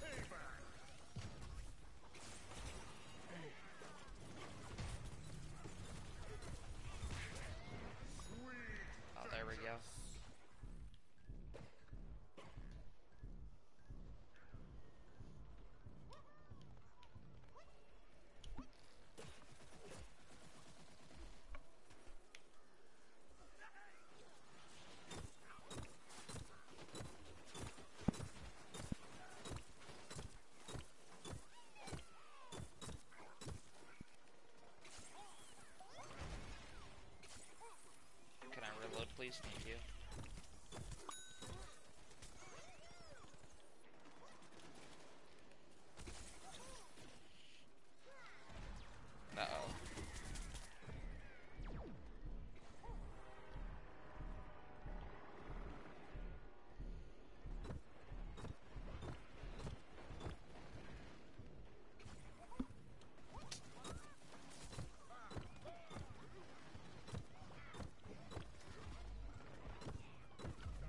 Payback! Sweet! Oh, there we go. Can I reload, please? Thank you. Uh-oh.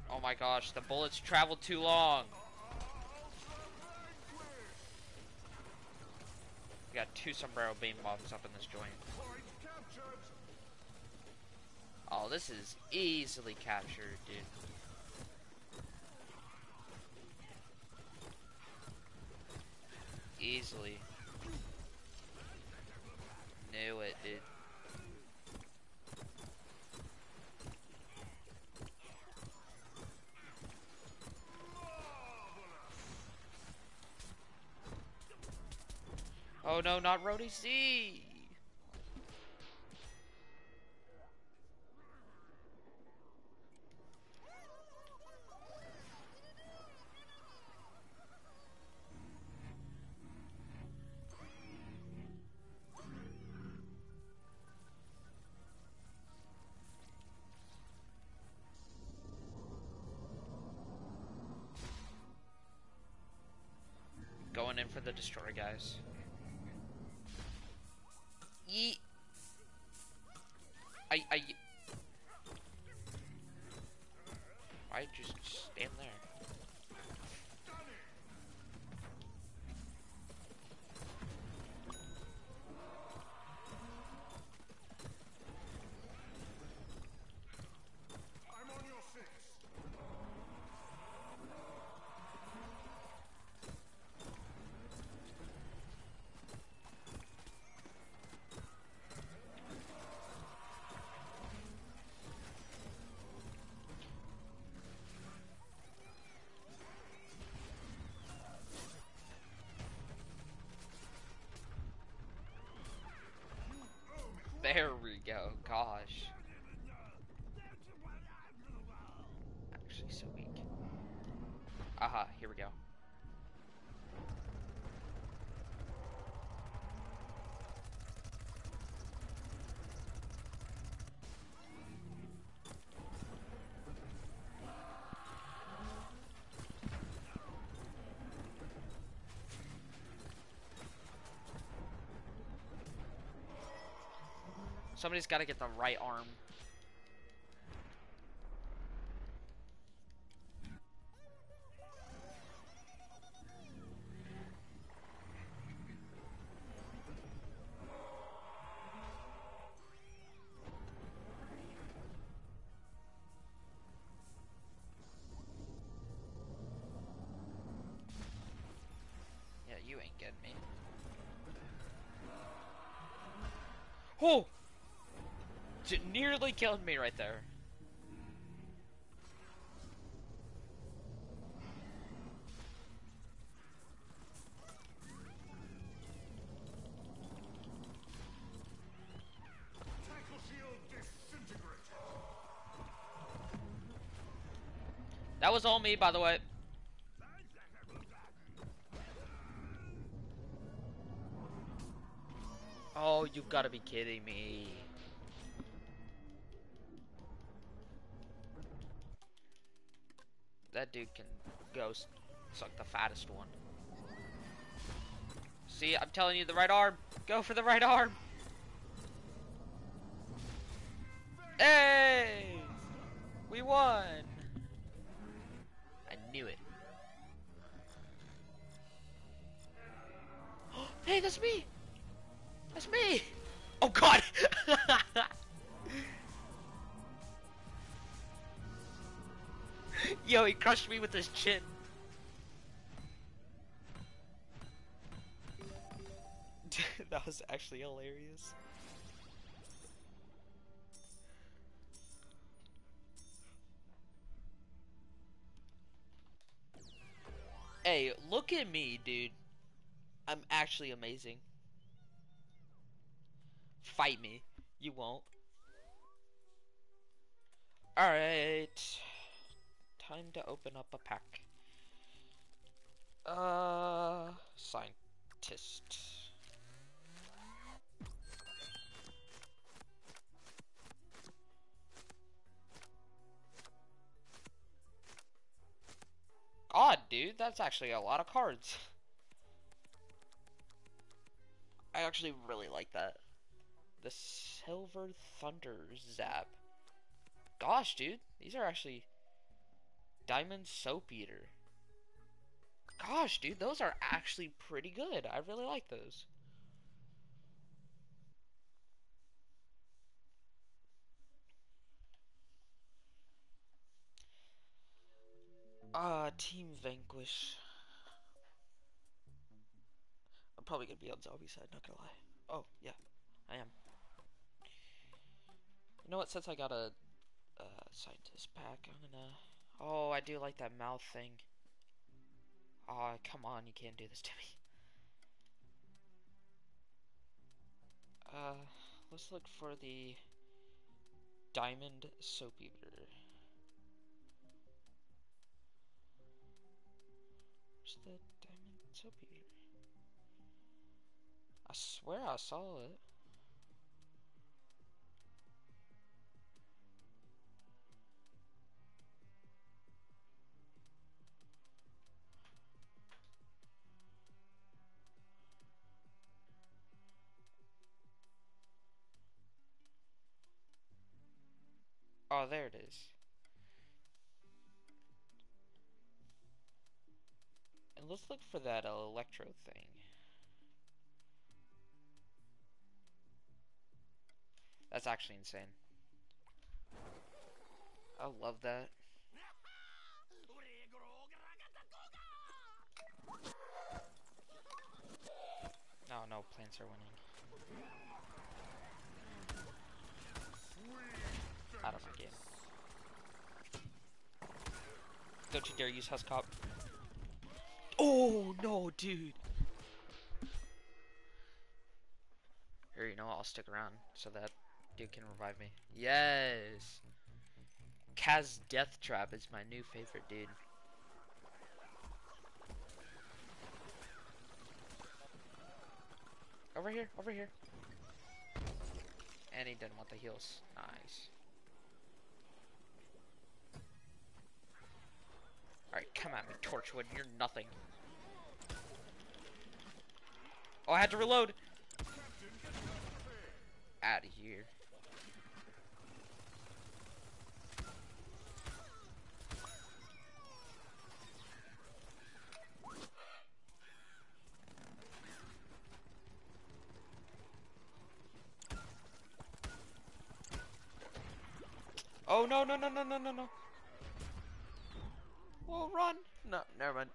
Oh my gosh, the bullets traveled too long. We got two sombrero bean bombs up in this joint. Oh, this is easily captured, dude. Easily. Knew it, dude. Oh no, not Rody Z! Going in for the destroy, guys. Somebody's got to get the right arm. Killed me right there. Tackle shield disintegrated! That was all me, by the way. Oh, you've gotta be kidding me. Dude can go suck the fattest one. See, I'm telling you, the right arm. Go for the right arm. Hey! We won! I knew it. <gasps> hey, that's me! That's me! Oh god! <laughs> Yo, he crushed me with his chin. <laughs> that was actually hilarious. Hey, look at me, dude. I'm actually amazing. Fight me. You won't. Alright. Time to open up a pack. Uh, scientist. God, dude, that's actually a lot of cards. I actually really like that. The Silver Thunder Zap. Gosh, dude, these are actually Diamond Soap Eater. Gosh, dude, those are actually pretty good. I really like those. Ah, uh, Team Vanquish. I'm probably gonna be on zombie side, not gonna lie. Oh, yeah, I am. You know what, since I got a uh, scientist pack, I'm gonna... Oh, I do like that mouth thing. Oh, come on, you can't do this to me. Uh, let's look for the Diamond Soap Eater. Where's the diamond soap eater? I swear I saw it. Oh, there it is. And let's look for that uh, electro thing. That's actually insane. I love that. No, no, plants are winning. Out of my game. Don't you dare use Huscop. Oh, no, dude. Here, you know I'll stick around so that dude can revive me. Yes. Kaz Death Trap is my new favorite dude. Over here, over here. And he didn't want the heals. Nice. Alright, come at me, Torchwood. You're nothing. Oh, I had to reload. Out of here. Oh no no no no no no no. Well run. No, never mind.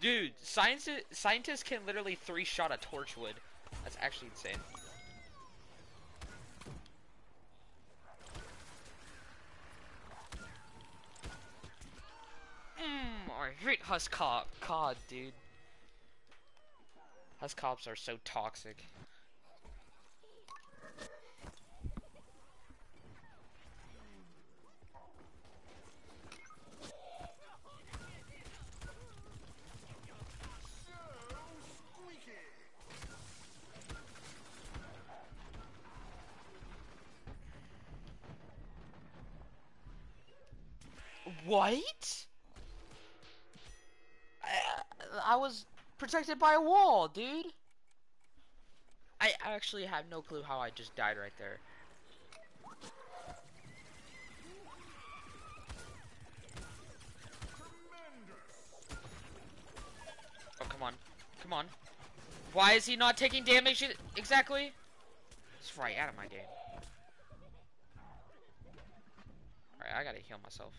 Dude, science scientists can literally three shot a torchwood. That's actually insane. drink Huskop cod, dude. Huskops are so toxic. What? Protected by a wall, dude. I actually have no clue how I just died right there. Oh, come on. Come on. Why is he not taking damage exactly? It's right out of my game. Alright, I gotta heal myself.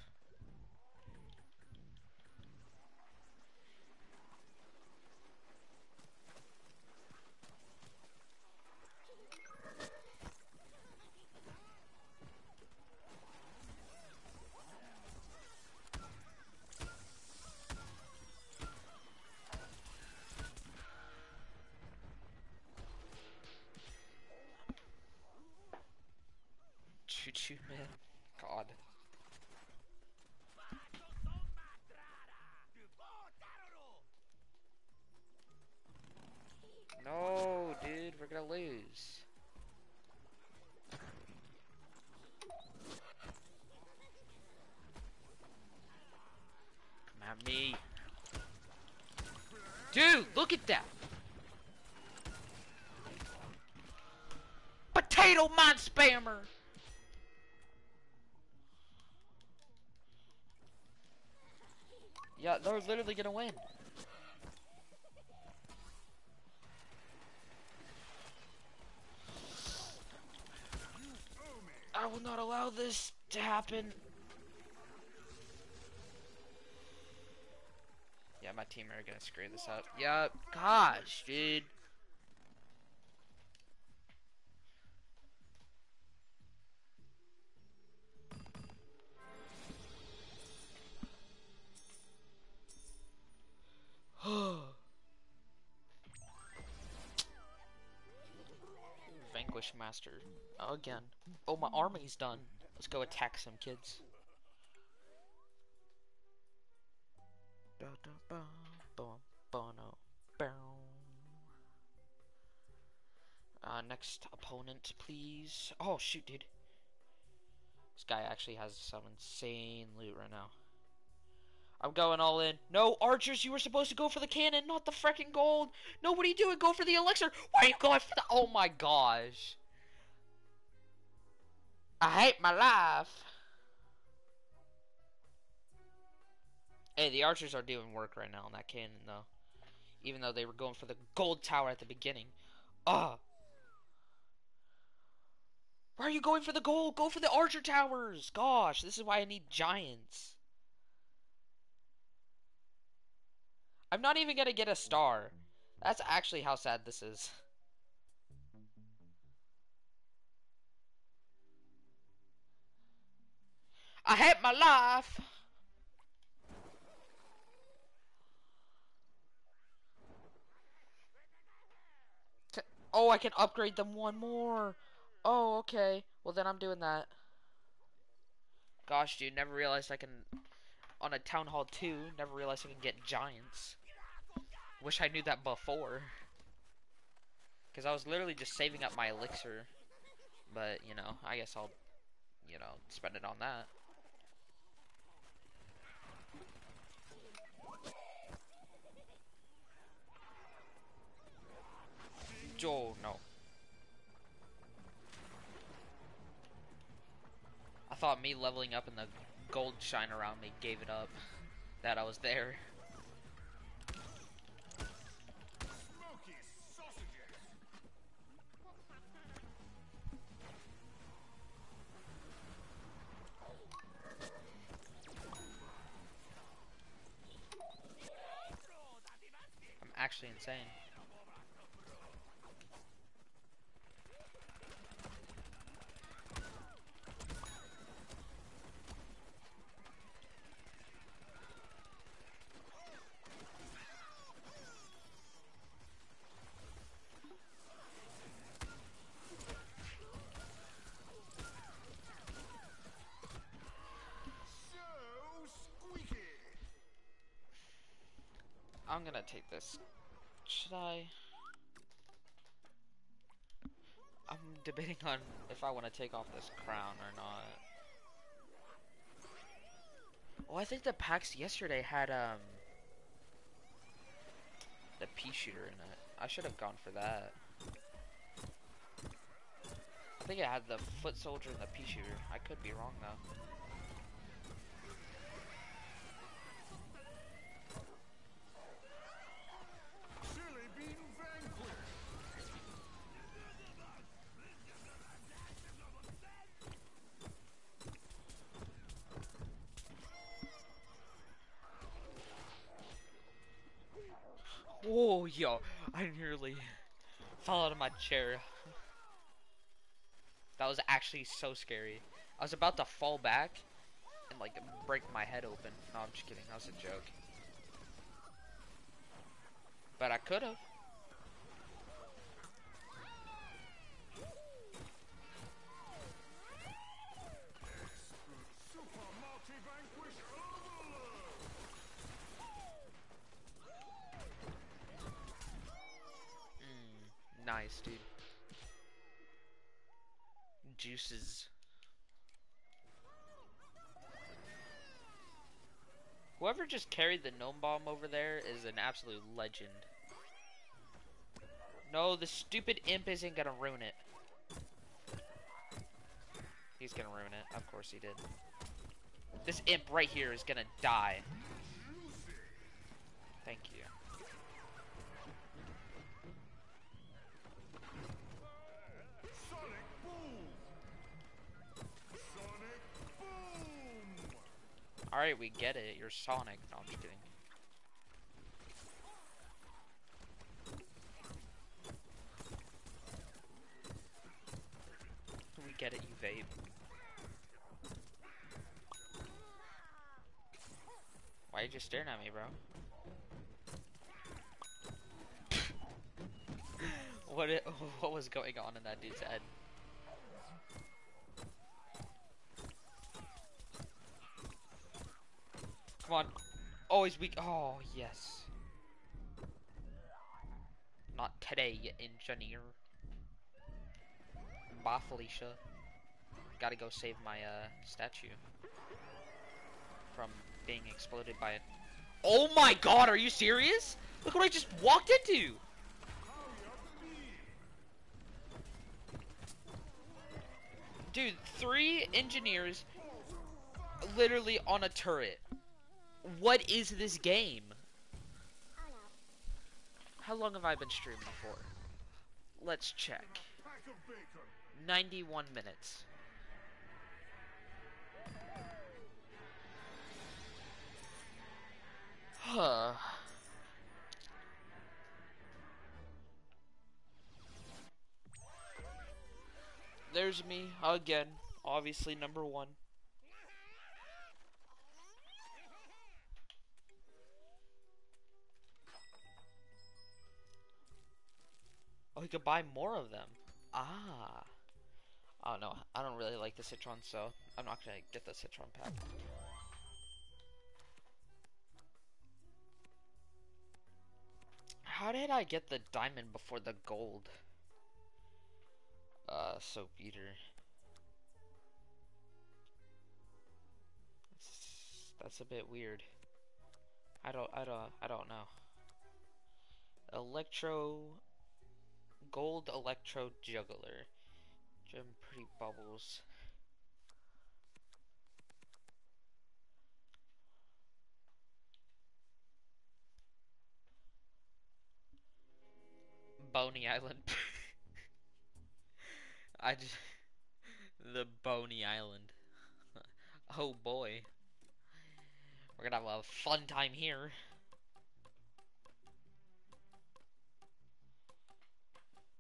Gonna win. I will not allow this to happen. Yeah, my team are gonna screw this up. Yup, gosh, dude. Master. Again. Oh, my army's done. Let's go attack some kids. Uh, next opponent, please. Oh, shoot, dude. This guy actually has some insane loot right now. I'm going all in. No, archers, you were supposed to go for the cannon, not the freaking gold. No, what are you doing? Go for the elixir. Why are you going for the... Oh my gosh. I hate my life. Hey, the archers are doing work right now on that cannon, though. Even though they were going for the gold tower at the beginning. Ah. Why are you going for the gold? Go for the archer towers. Gosh, this is why I need giants. I'm not even gonna get a star. That's actually how sad this is. I hate my life. Oh, I can upgrade them one more. Oh, okay. Well, then I'm doing that. Gosh, dude, never realized I can. On a Town Hall 2, never realized I can get giants. Wish I knew that before. Because I was literally just saving up my elixir. But, you know, I guess I'll, you know, spend it on that. Me leveling up and the gold shine around me gave it up. <laughs> That I was there. I'm actually insane. I'm gonna take this. Should I? I'm debating on if I want to take off this crown or not. Oh, I think the packs yesterday had um the pea shooter in it. I should have gone for that. I think it had the foot soldier and the pea shooter. I could be wrong though. Yo, I nearly fell out of my chair. That was actually so scary. I was about to fall back and like break my head open. No, I'm just kidding. That was a joke. But I could have. Nice, dude. Juices. Whoever just carried the gnome bomb over there is an absolute legend. No, the stupid imp isn't gonna ruin it. He's gonna ruin it. Of course he did. This imp right here is gonna die. Thank you. Sonic boom. Sonic boom. Alright, we get it. You're Sonic. No, I'm just kidding. We get it, you vape. Why are you just staring at me, bro? <laughs> what it, <laughs> what was going on in that dude's head? Come on. Always weak. Oh, yes. Not today, you engineer. Bye, Felicia. Gotta go save my, uh, statue. From being exploded by it. Oh my god, are you serious? Look what I just walked into! Dude, three engineers literally on a turret. What is this game? How long have I been streaming for? Let's check. Pack of bacon. 91 minutes. Huh. There's me again, obviously number one. Oh, you could buy more of them. Ah. Oh no, I don't really like the Citron, so I'm not gonna get the Citron pack. How did I get the diamond before the gold? Uh, soap eater. That's, that's a bit weird. I don't, I don't, I don't know. Electro, gold electro juggler. Gem pretty bubbles. Boney Island. <laughs> I just the Boney Island. <laughs> oh boy. We're gonna have a fun time here.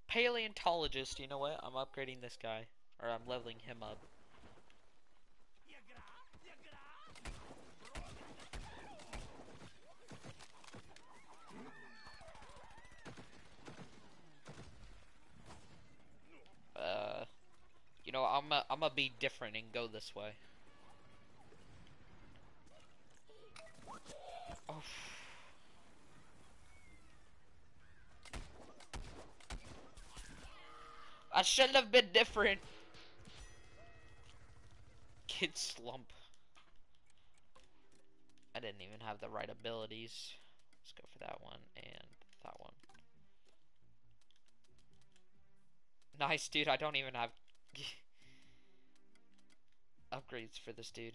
Paleontologist, you know what? I'm upgrading this guy. Or I'm leveling him up. Uh, you know, I'm i I'm gonna be different and go this way. I should have been different. Kid slump. I didn't even have the right abilities. Let's go for that one and that one. Nice, dude. I don't even have <laughs> upgrades for this dude.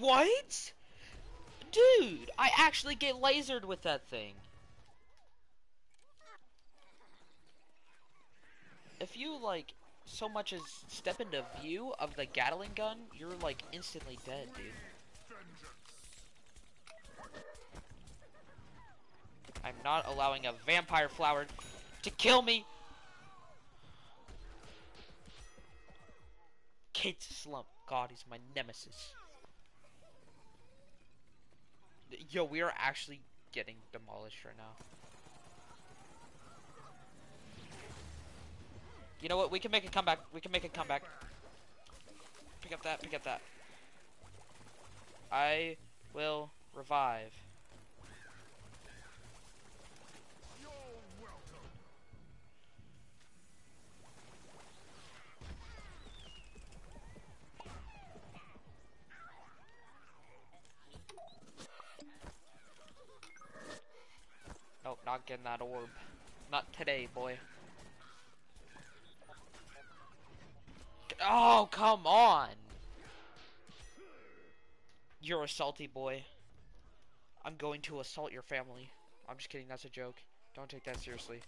What? Dude, I actually get lasered with that thing. If you, like, so much as step into view of the Gatling gun, you're, like, instantly dead, dude. I'm not allowing a vampire flower to kill me! Kate Slump. God, he's my nemesis. Yo, we are actually getting demolished right now. You know what? We can make a comeback. We can make a comeback. Pick up that. Pick up that. I will revive. Not getting that orb. Not today, boy. Oh, come on! You're a salty boy. I'm going to assault your family. I'm just kidding, that's a joke. Don't take that seriously.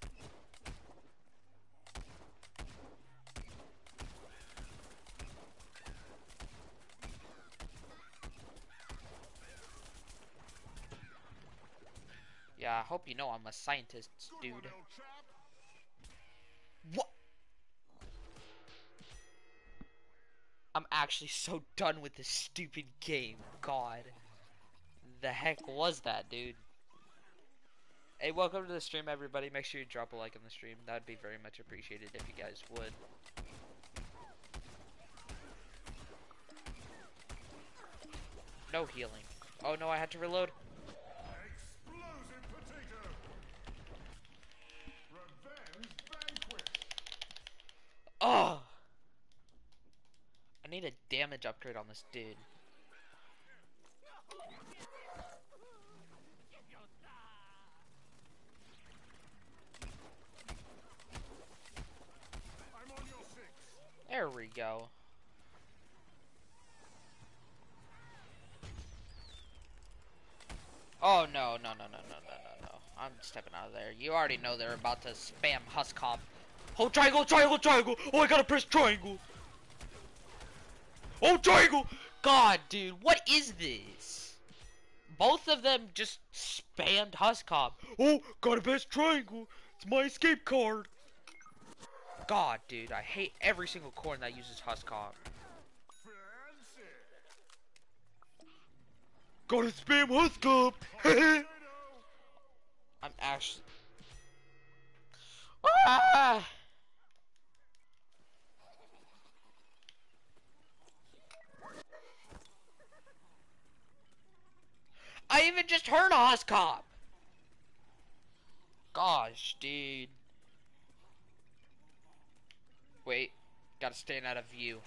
Yeah, I hope you know I'm a scientist, dude. one, old chap. What? I'm actually so done with this stupid game. God. The heck was that, dude? Hey, welcome to the stream, everybody. Make sure you drop a like on the stream. That would be very much appreciated if you guys would. No healing. Oh no, I had to reload. Oh! I need a damage upgrade on this dude. There we go. Oh no, no, no, no, no, no, no, no. I'm stepping out of there. You already know they're about to spam Husk Hop. Oh, triangle, triangle, triangle! Oh, I gotta press triangle! Oh, triangle! God, dude, what is this? Both of them just spammed Husk Hop. Oh, gotta press triangle! It's my escape card! God, dude, I hate every single corn that uses Husk Hop. Gotta spam Husk Hop! <laughs> I'm actually. Ah! I even just heard a Husk Hop! Gosh, dude. Wait, gotta stand out of view.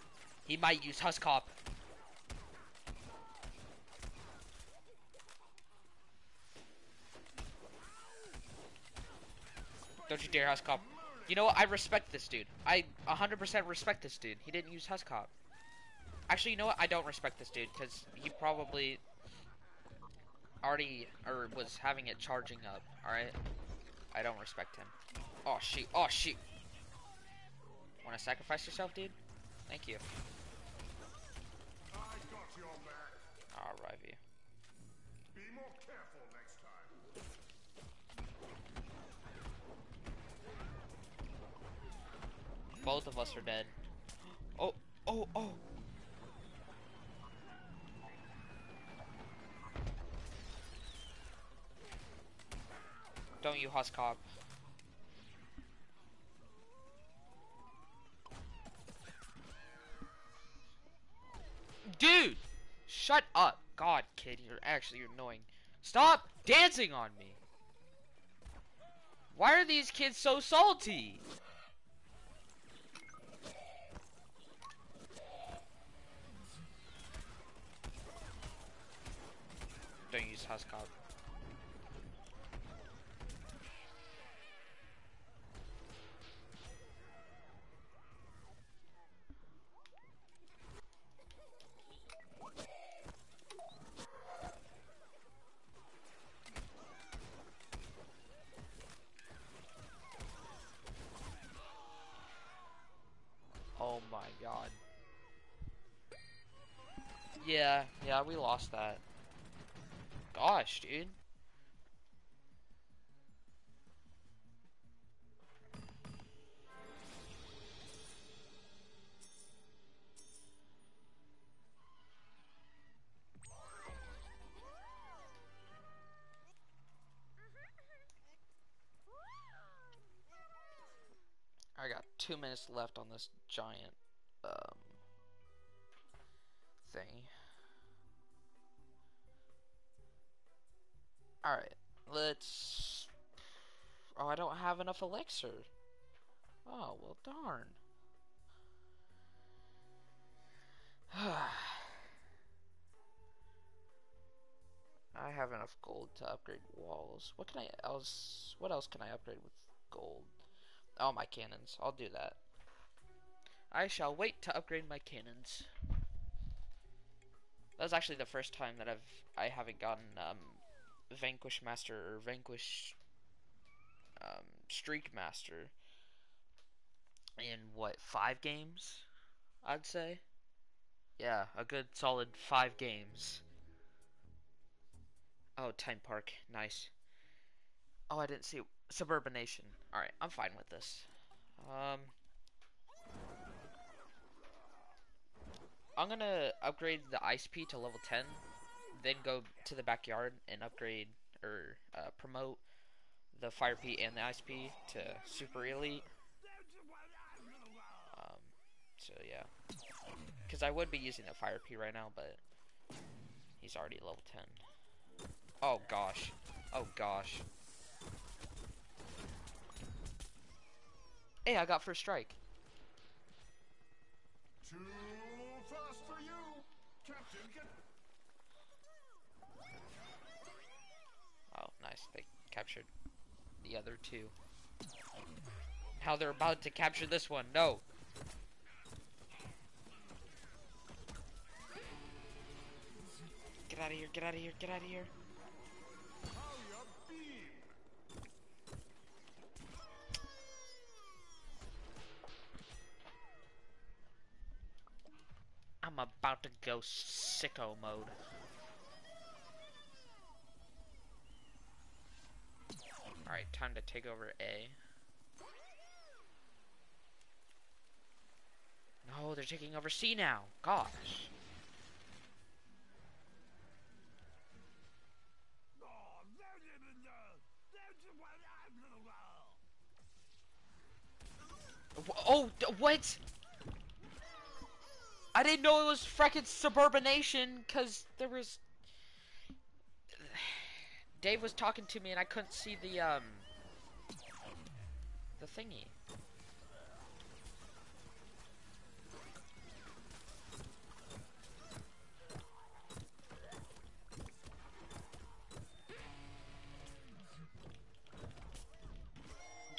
He might use Husk Hop. Don't you dare Husk Hop. You know what? I respect this dude. I 100% respect this dude. He didn't use Husk Hop. Actually, you know what? I don't respect this dude because he probably already or was having it charging up. All right. I don't respect him. Oh shoot! Oh shoot! Want to sacrifice yourself, dude? Thank you. I got your back. I'll you. Be more careful next time. Both of us are dead. Oh, oh, oh. Don't you husk Huskop. Dude! Shut up. God, kid, you're actually annoying. Stop dancing on me. Why are these kids so salty? Don't use Husk Hop. That. Gosh, dude. I got two minutes left on this giant um, thing. Alright, let's... Oh, I don't have enough elixir. Oh, well, darn. <sighs> I have enough gold to upgrade walls. What can I else? What else can I upgrade with gold? Oh, my cannons. I'll do that. I shall wait to upgrade my cannons. That was actually the first time that I've I haven't gotten um, Vanquish Master or Vanquish um, Streak Master in what five games? I'd say. Yeah, a good solid five games. Oh, Time Park, nice. Oh, I didn't see Suburbanation. Alright, I'm fine with this. Um, I'm gonna upgrade the Ice Pea to level 10, then go to the backyard and upgrade, or uh, promote the Fire Pea and the Ice Pea to Super Elite. Um, so yeah. Because I would be using the Fire Pea right now, but he's already level 10. Oh gosh. Oh gosh. Hey, I got first strike. Too fast for you, Captain. Get Oh, nice. They captured the other two. How they're about to capture this one. No. Get out of here, get out of here, get out of here. I'm about to go sicko mode. Alright, time to take over A. No, they're taking over C now. Gosh. Oh, what? I didn't know it was frickin' suburbanation because there was. Dave was talking to me and I couldn't see the um. The thingy.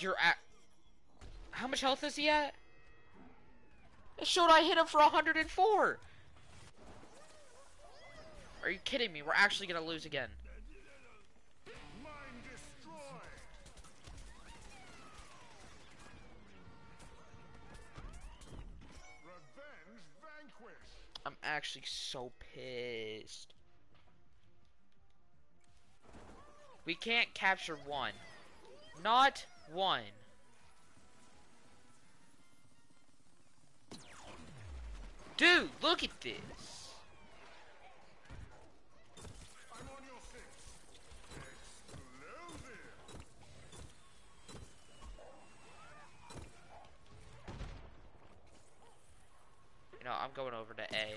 You're at. How much health is he at? It showed I hit him for 104. Are you kidding me? We're actually gonna lose again. I'm actually so pissed. We can't capture one. Not one. Dude, look at this. I'm on your six. Explosive. You know, I'm going over to A.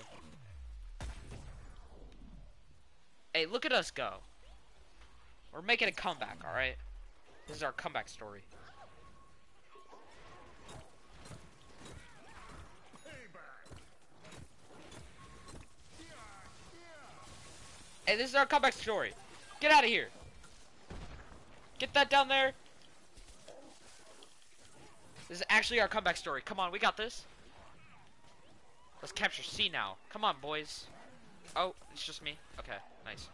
Hey, look at us go. We're making a comeback, alright? This is our comeback story. Hey, this is our comeback story. Get out of here. Get that down there. This is actually our comeback story. Come on, we got this. Let's capture C now. Come on, boys. Oh, it's just me. Okay, nice.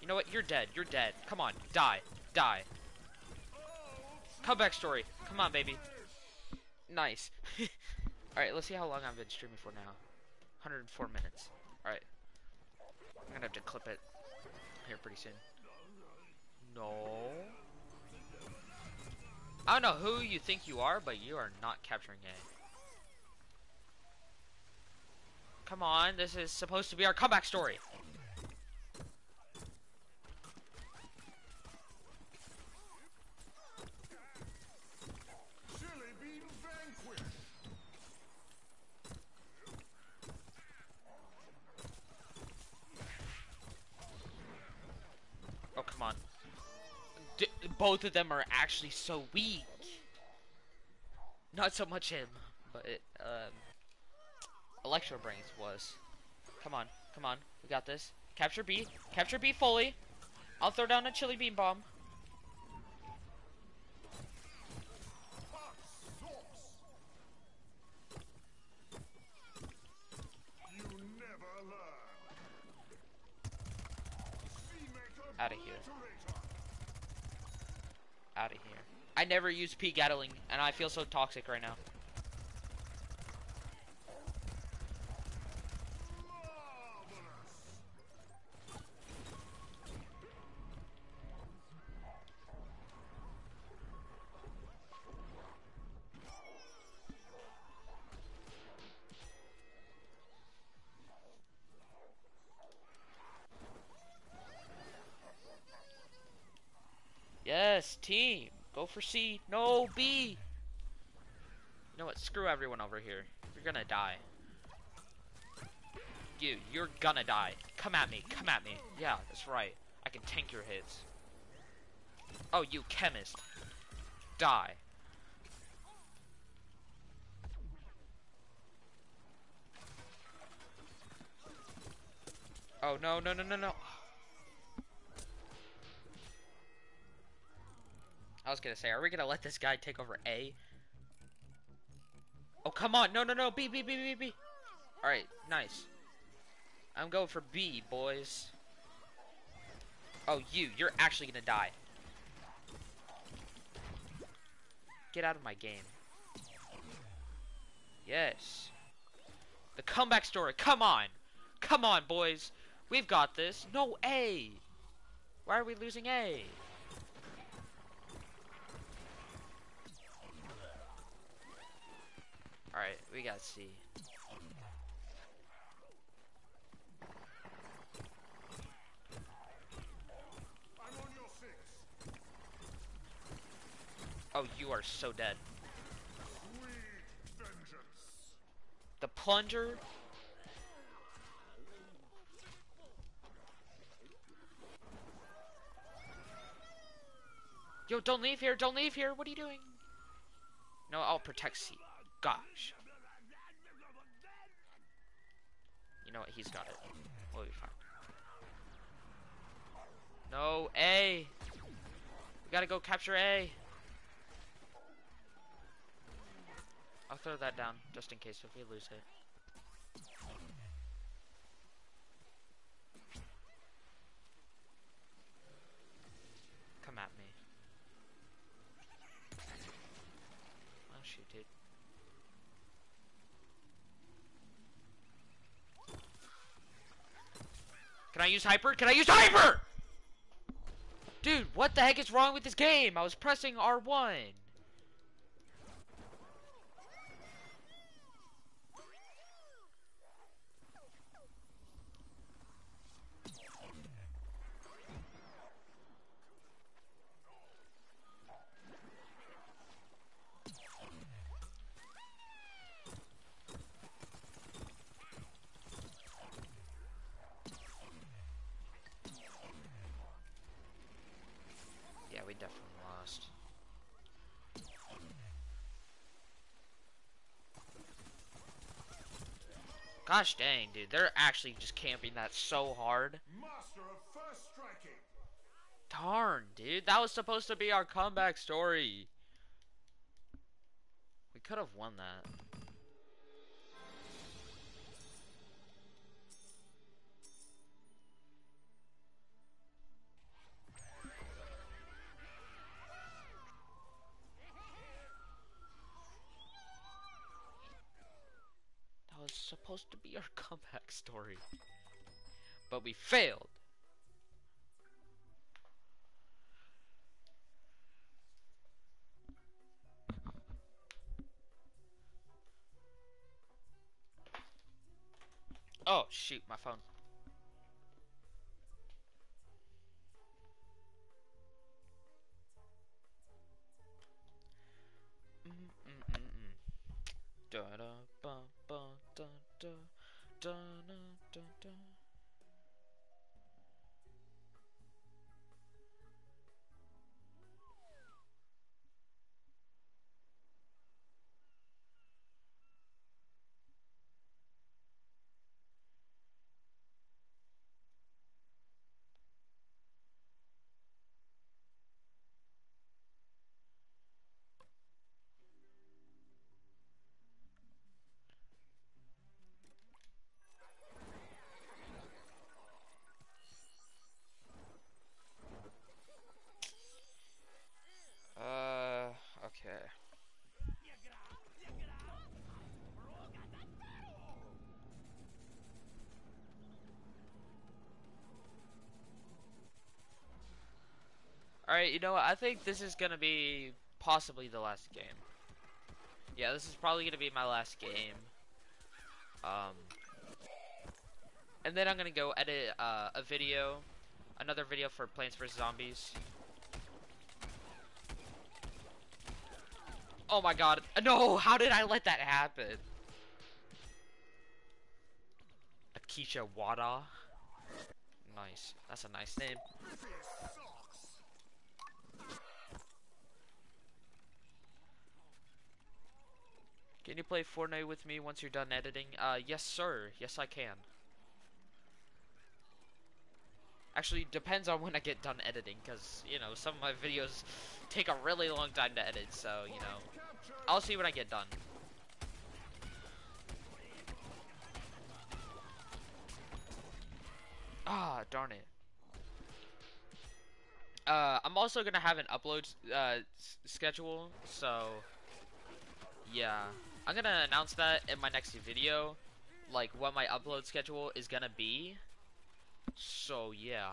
You know what? You're dead. You're dead. Come on, die. Die. Comeback story. Come on, baby. Nice. <laughs> Alright, let's see how long I've been streaming for now. 104 minutes. Alright. I'm gonna have to clip it here pretty soon. No. I don't know who you think you are, but you are not capturing A. Come on, this is supposed to be our comeback story. Oh, come on. D both of them are actually so weak. Not so much him, but um, Electro Brains was. Come on, come on, we got this. Capture B, capture B fully. I'll throw down a chili bean bomb. Seamaker Outta here. Out of here. I never use Pea Gatling, and I feel so toxic right now. For C. No, B. You know what? Screw everyone over here. You're gonna die. You, you're gonna die. Come at me. Come at me. Yeah, that's right. I can tank your hits. Oh, you chemist. Die. Oh, no, no, no, no, no. I was gonna say, are we gonna let this guy take over A? Oh, come on. No, no, no. B, B, B, B, B. Alright, nice. I'm going for B, boys. Oh, you. You're actually gonna die. Get out of my game. Yes. The comeback story. Come on. Come on, boys. We've got this. No A. Why are we losing A? Alright, we got C. Oh, you are so dead. The plunger. Yo, don't leave here. Don't leave here. What are you doing? No, I'll protect C. Gosh. You know what? He's got it. We'll be fine. No, A. We gotta go capture A. I'll throw that down just in case if we lose it. Come at me. Oh shoot, dude. Can I use hyper? Can I use hyper? Dude, what the heck is wrong with this game? I was pressing R1. Gosh dang, dude. They're actually just camping that so hard. Master of first striking. Darn, dude. That was supposed to be our comeback story. We could have won that. Supposed to be our <laughs> comeback story. But we failed. Oh, shoot, my phone. You know what? I think this is gonna be possibly the last game. Yeah, this is probably gonna be my last game. Um, and then I'm gonna go edit uh, a video, another video for Plants vs Zombies. Oh my god. No, how did I let that happen? Akisha Wada. Nice. That's a nice name. Can you play Fortnite with me once you're done editing? Uh, yes sir. Yes I can. Actually, depends on when I get done editing, because, you know, some of my videos take a really long time to edit, so, you know. I'll see when I get done. Ah, darn it. Uh, I'm also gonna have an upload uh, schedule, so yeah, I'm gonna announce that in my next video, like what my upload schedule is gonna be. So yeah.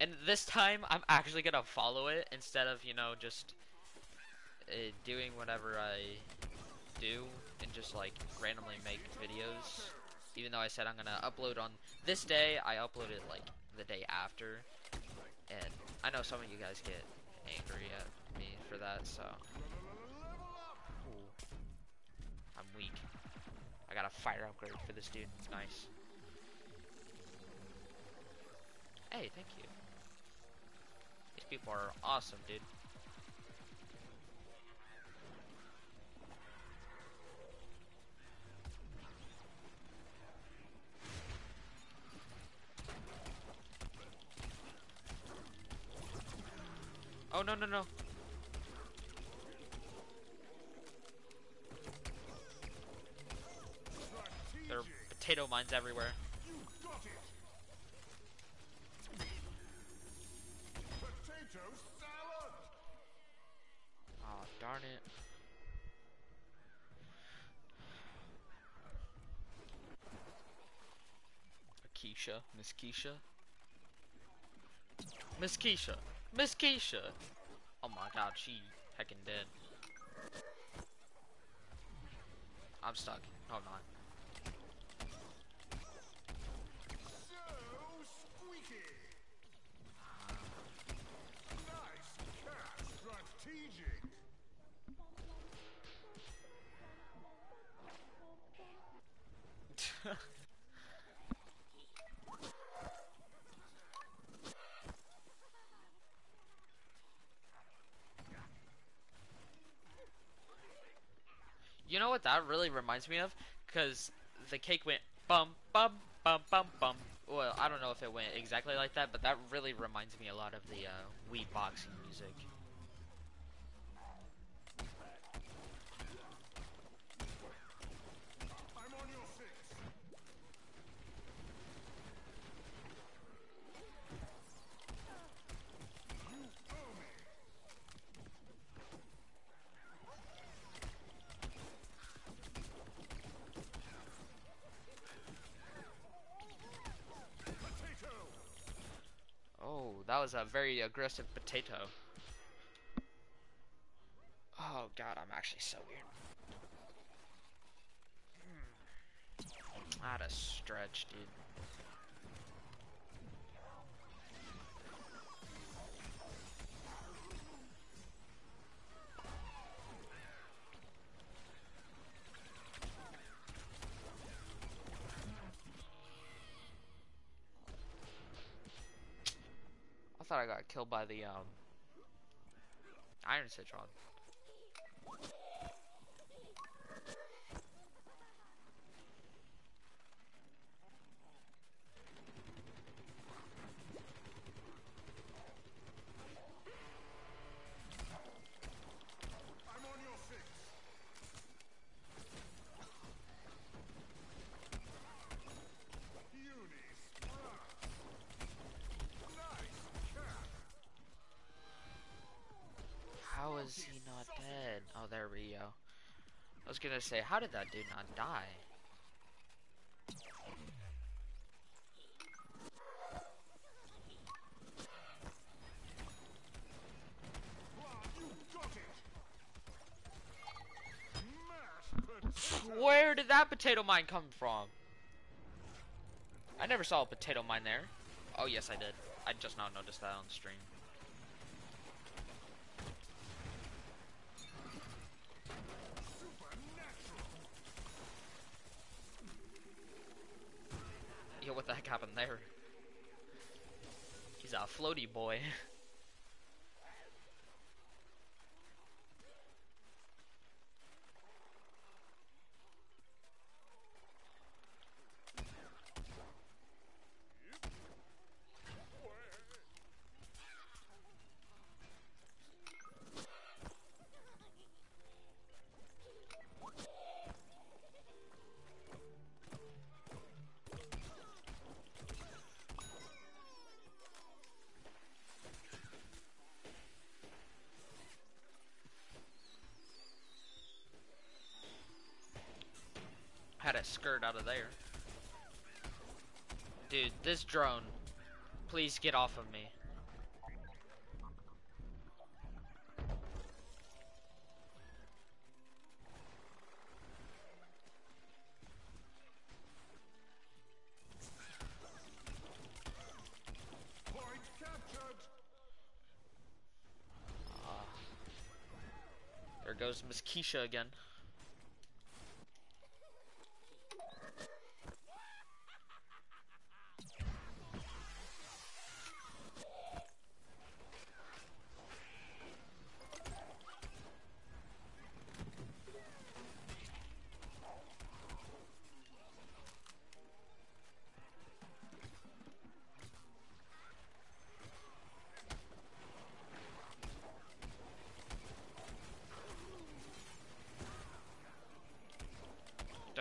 And this time, I'm actually gonna follow it instead of, you know, just uh, doing whatever I do and just like randomly make videos. Even though I said I'm gonna upload on this day, I uploaded like the day after. And I know some of you guys get angry at me for that, so. Ooh. I'm weak. I got a fire upgrade for this dude. It's nice. Hey, thank you. These people are awesome, dude. Oh no no no! There are Potato mines everywhere. Oh darn it! Keisha, Miss Keisha, Miss Keisha, Miss Keisha. Oh my God, she heckin' dead. I'm stuck. Oh, no, I'm not. So squeaky. Nice catch. Strategic. <laughs> You know what that really reminds me of? Because the cake went bum bum bum bum bum. Well, I don't know if it went exactly like that, but that really reminds me a lot of the uh, Wii boxing music. I'm on your six. You owe me. Potato. Oh, that was a very aggressive potato. Oh god, I'm actually so weird. Hmm. Out of stretch, dude. I thought I got killed by the um Iron Citron. I'm on your six. Unis. Nice catch. How is he not dead? Oh, there we go. I was gonna say, how did that dude not die? Where did that potato mine come from? I never saw a potato mine there. Oh, yes, I did. I just now noticed that on stream. What the heck happened there? He's a floaty boy. <laughs> out of there. Dude, this drone. Please get off of me. Ah. there goes Miss Keisha again.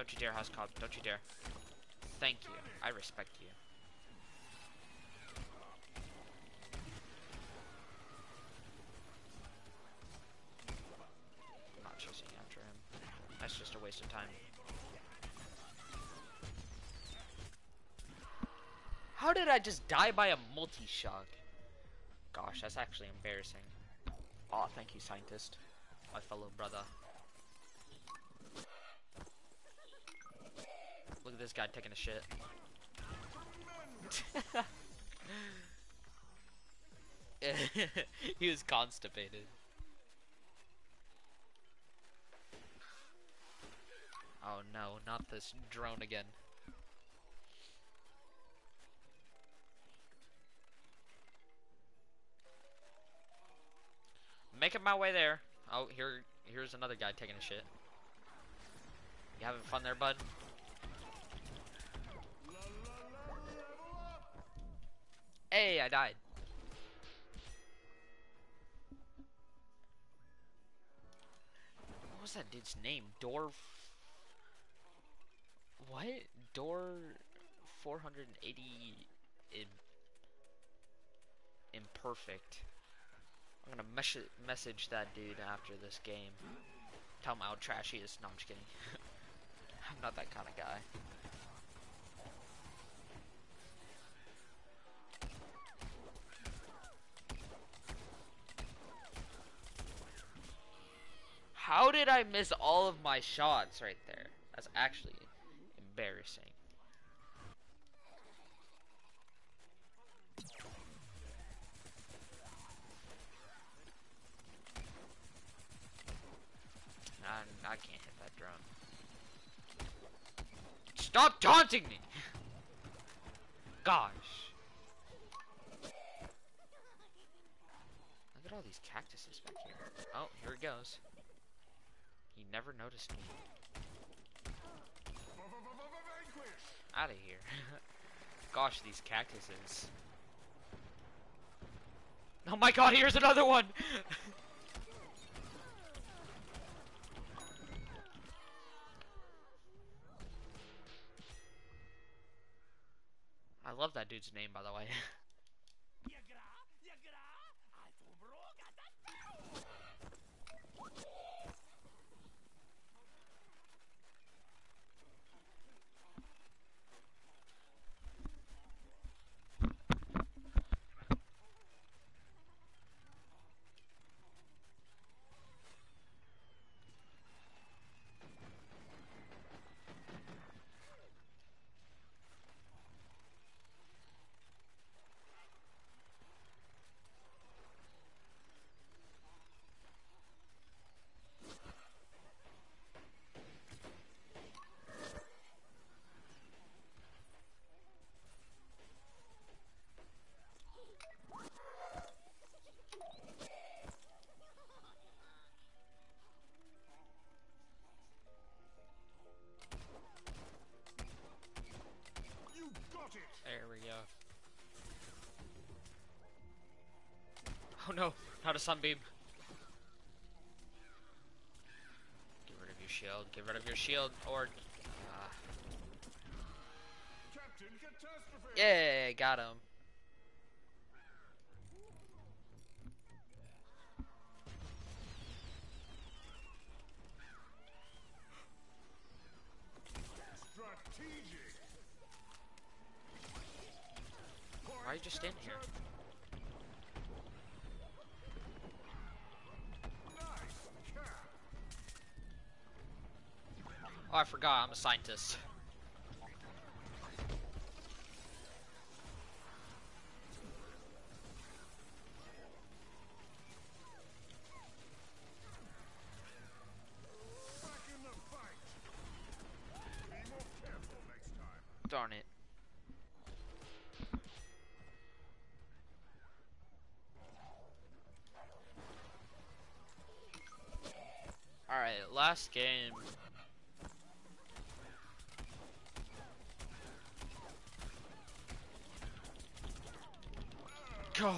Don't you dare, Husk Hop. Don't you dare. Thank you. I respect you. I'm not chasing after him. That's just a waste of time. How did I just die by a multi-shot? Gosh, that's actually embarrassing. Aw, thank you, scientist. My fellow brother. Look at this guy taking a shit. <laughs> he was constipated. Oh no, not this drone again. Making my way there. Oh, here, here's another guy taking a shit. You having fun there, bud? Hey, I died. What was that dude's name? Door. What? Door 480 in imperfect. I'm gonna mes message that dude after this game. Tell him how trash he is. No, I'm just kidding. <laughs> I'm not that kind of guy. How did I miss all of my shots right there? That's actually embarrassing. I, I can't hit that drone. Stop taunting me! Gosh. Look at all these cactuses back here. Oh, here it goes. Never noticed me. Out of here. <laughs> Gosh, these cactuses. Oh my god, here's another one! <laughs> I love that dude's name, by the way. <laughs> sunbeam. Get rid of your shield, get rid of your shield, or... Uh, Captain Catastrophe! yeah, got him. Strategic! Why are you just standing here? Nice cap! Oh, I forgot, I'm a scientist. Darn it. Alright, last game. Go.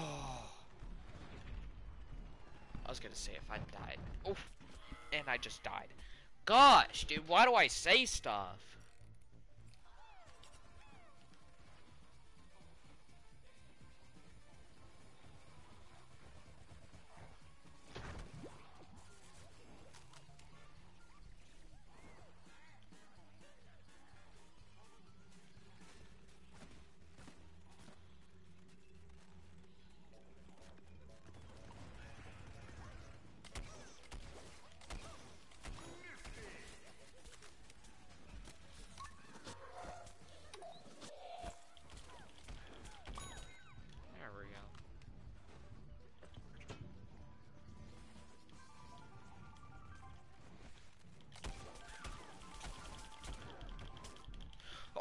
I was gonna say if I died. Oof. And I just died. Gosh, dude, why do I say stuff?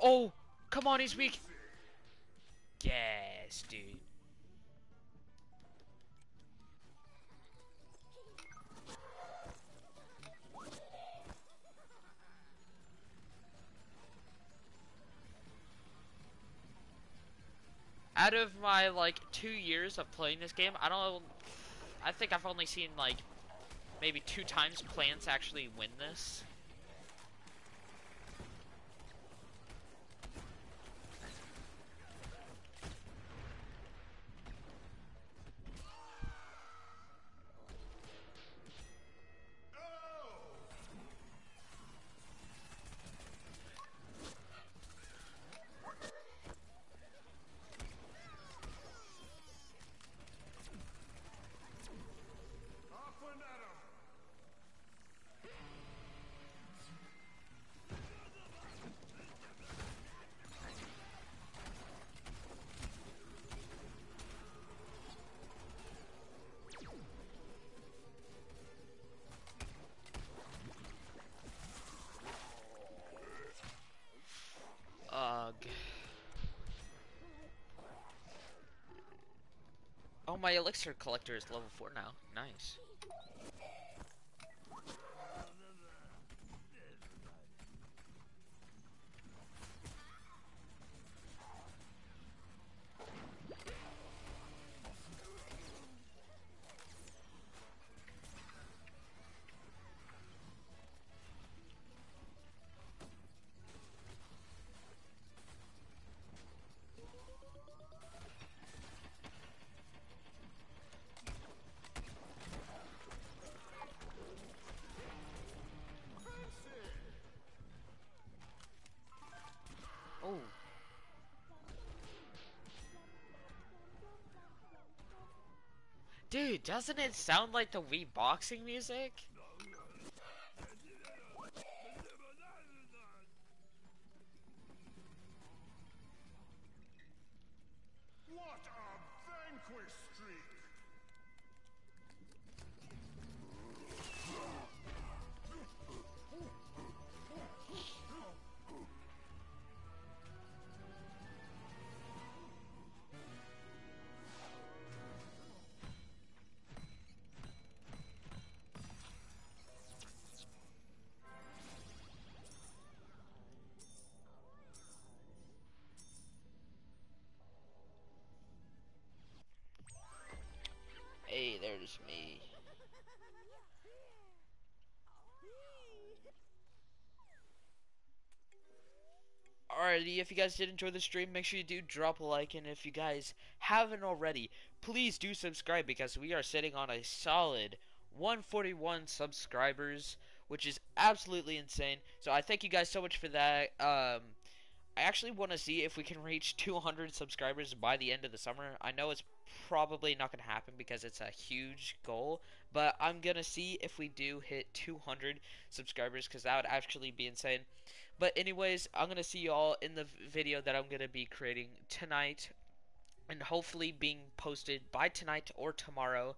Oh! Come on, he's weak! Yes, dude. Out of my, like, two years of playing this game, I don't... I think I've only seen, like, maybe two times plants actually win this. Elixir collector is level 4 now. Nice. Doesn't it sound like the Wii boxing music? If you guys did enjoy the stream, make sure you do drop a like, and if you guys haven't already, please do subscribe because we are sitting on a solid 141 subscribers, which is absolutely insane. So I thank you guys so much for that. Um, I actually want to see if we can reach 200 subscribers by the end of the summer. I know it's probably not going to happen because it's a huge goal, but I'm going to see if we do hit 200 subscribers because that would actually be insane. But anyways, I'm going to see you all in the video that I'm going to be creating tonight and hopefully being posted by tonight or tomorrow.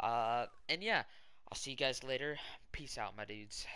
Uh, and yeah, I'll see you guys later. Peace out, my dudes.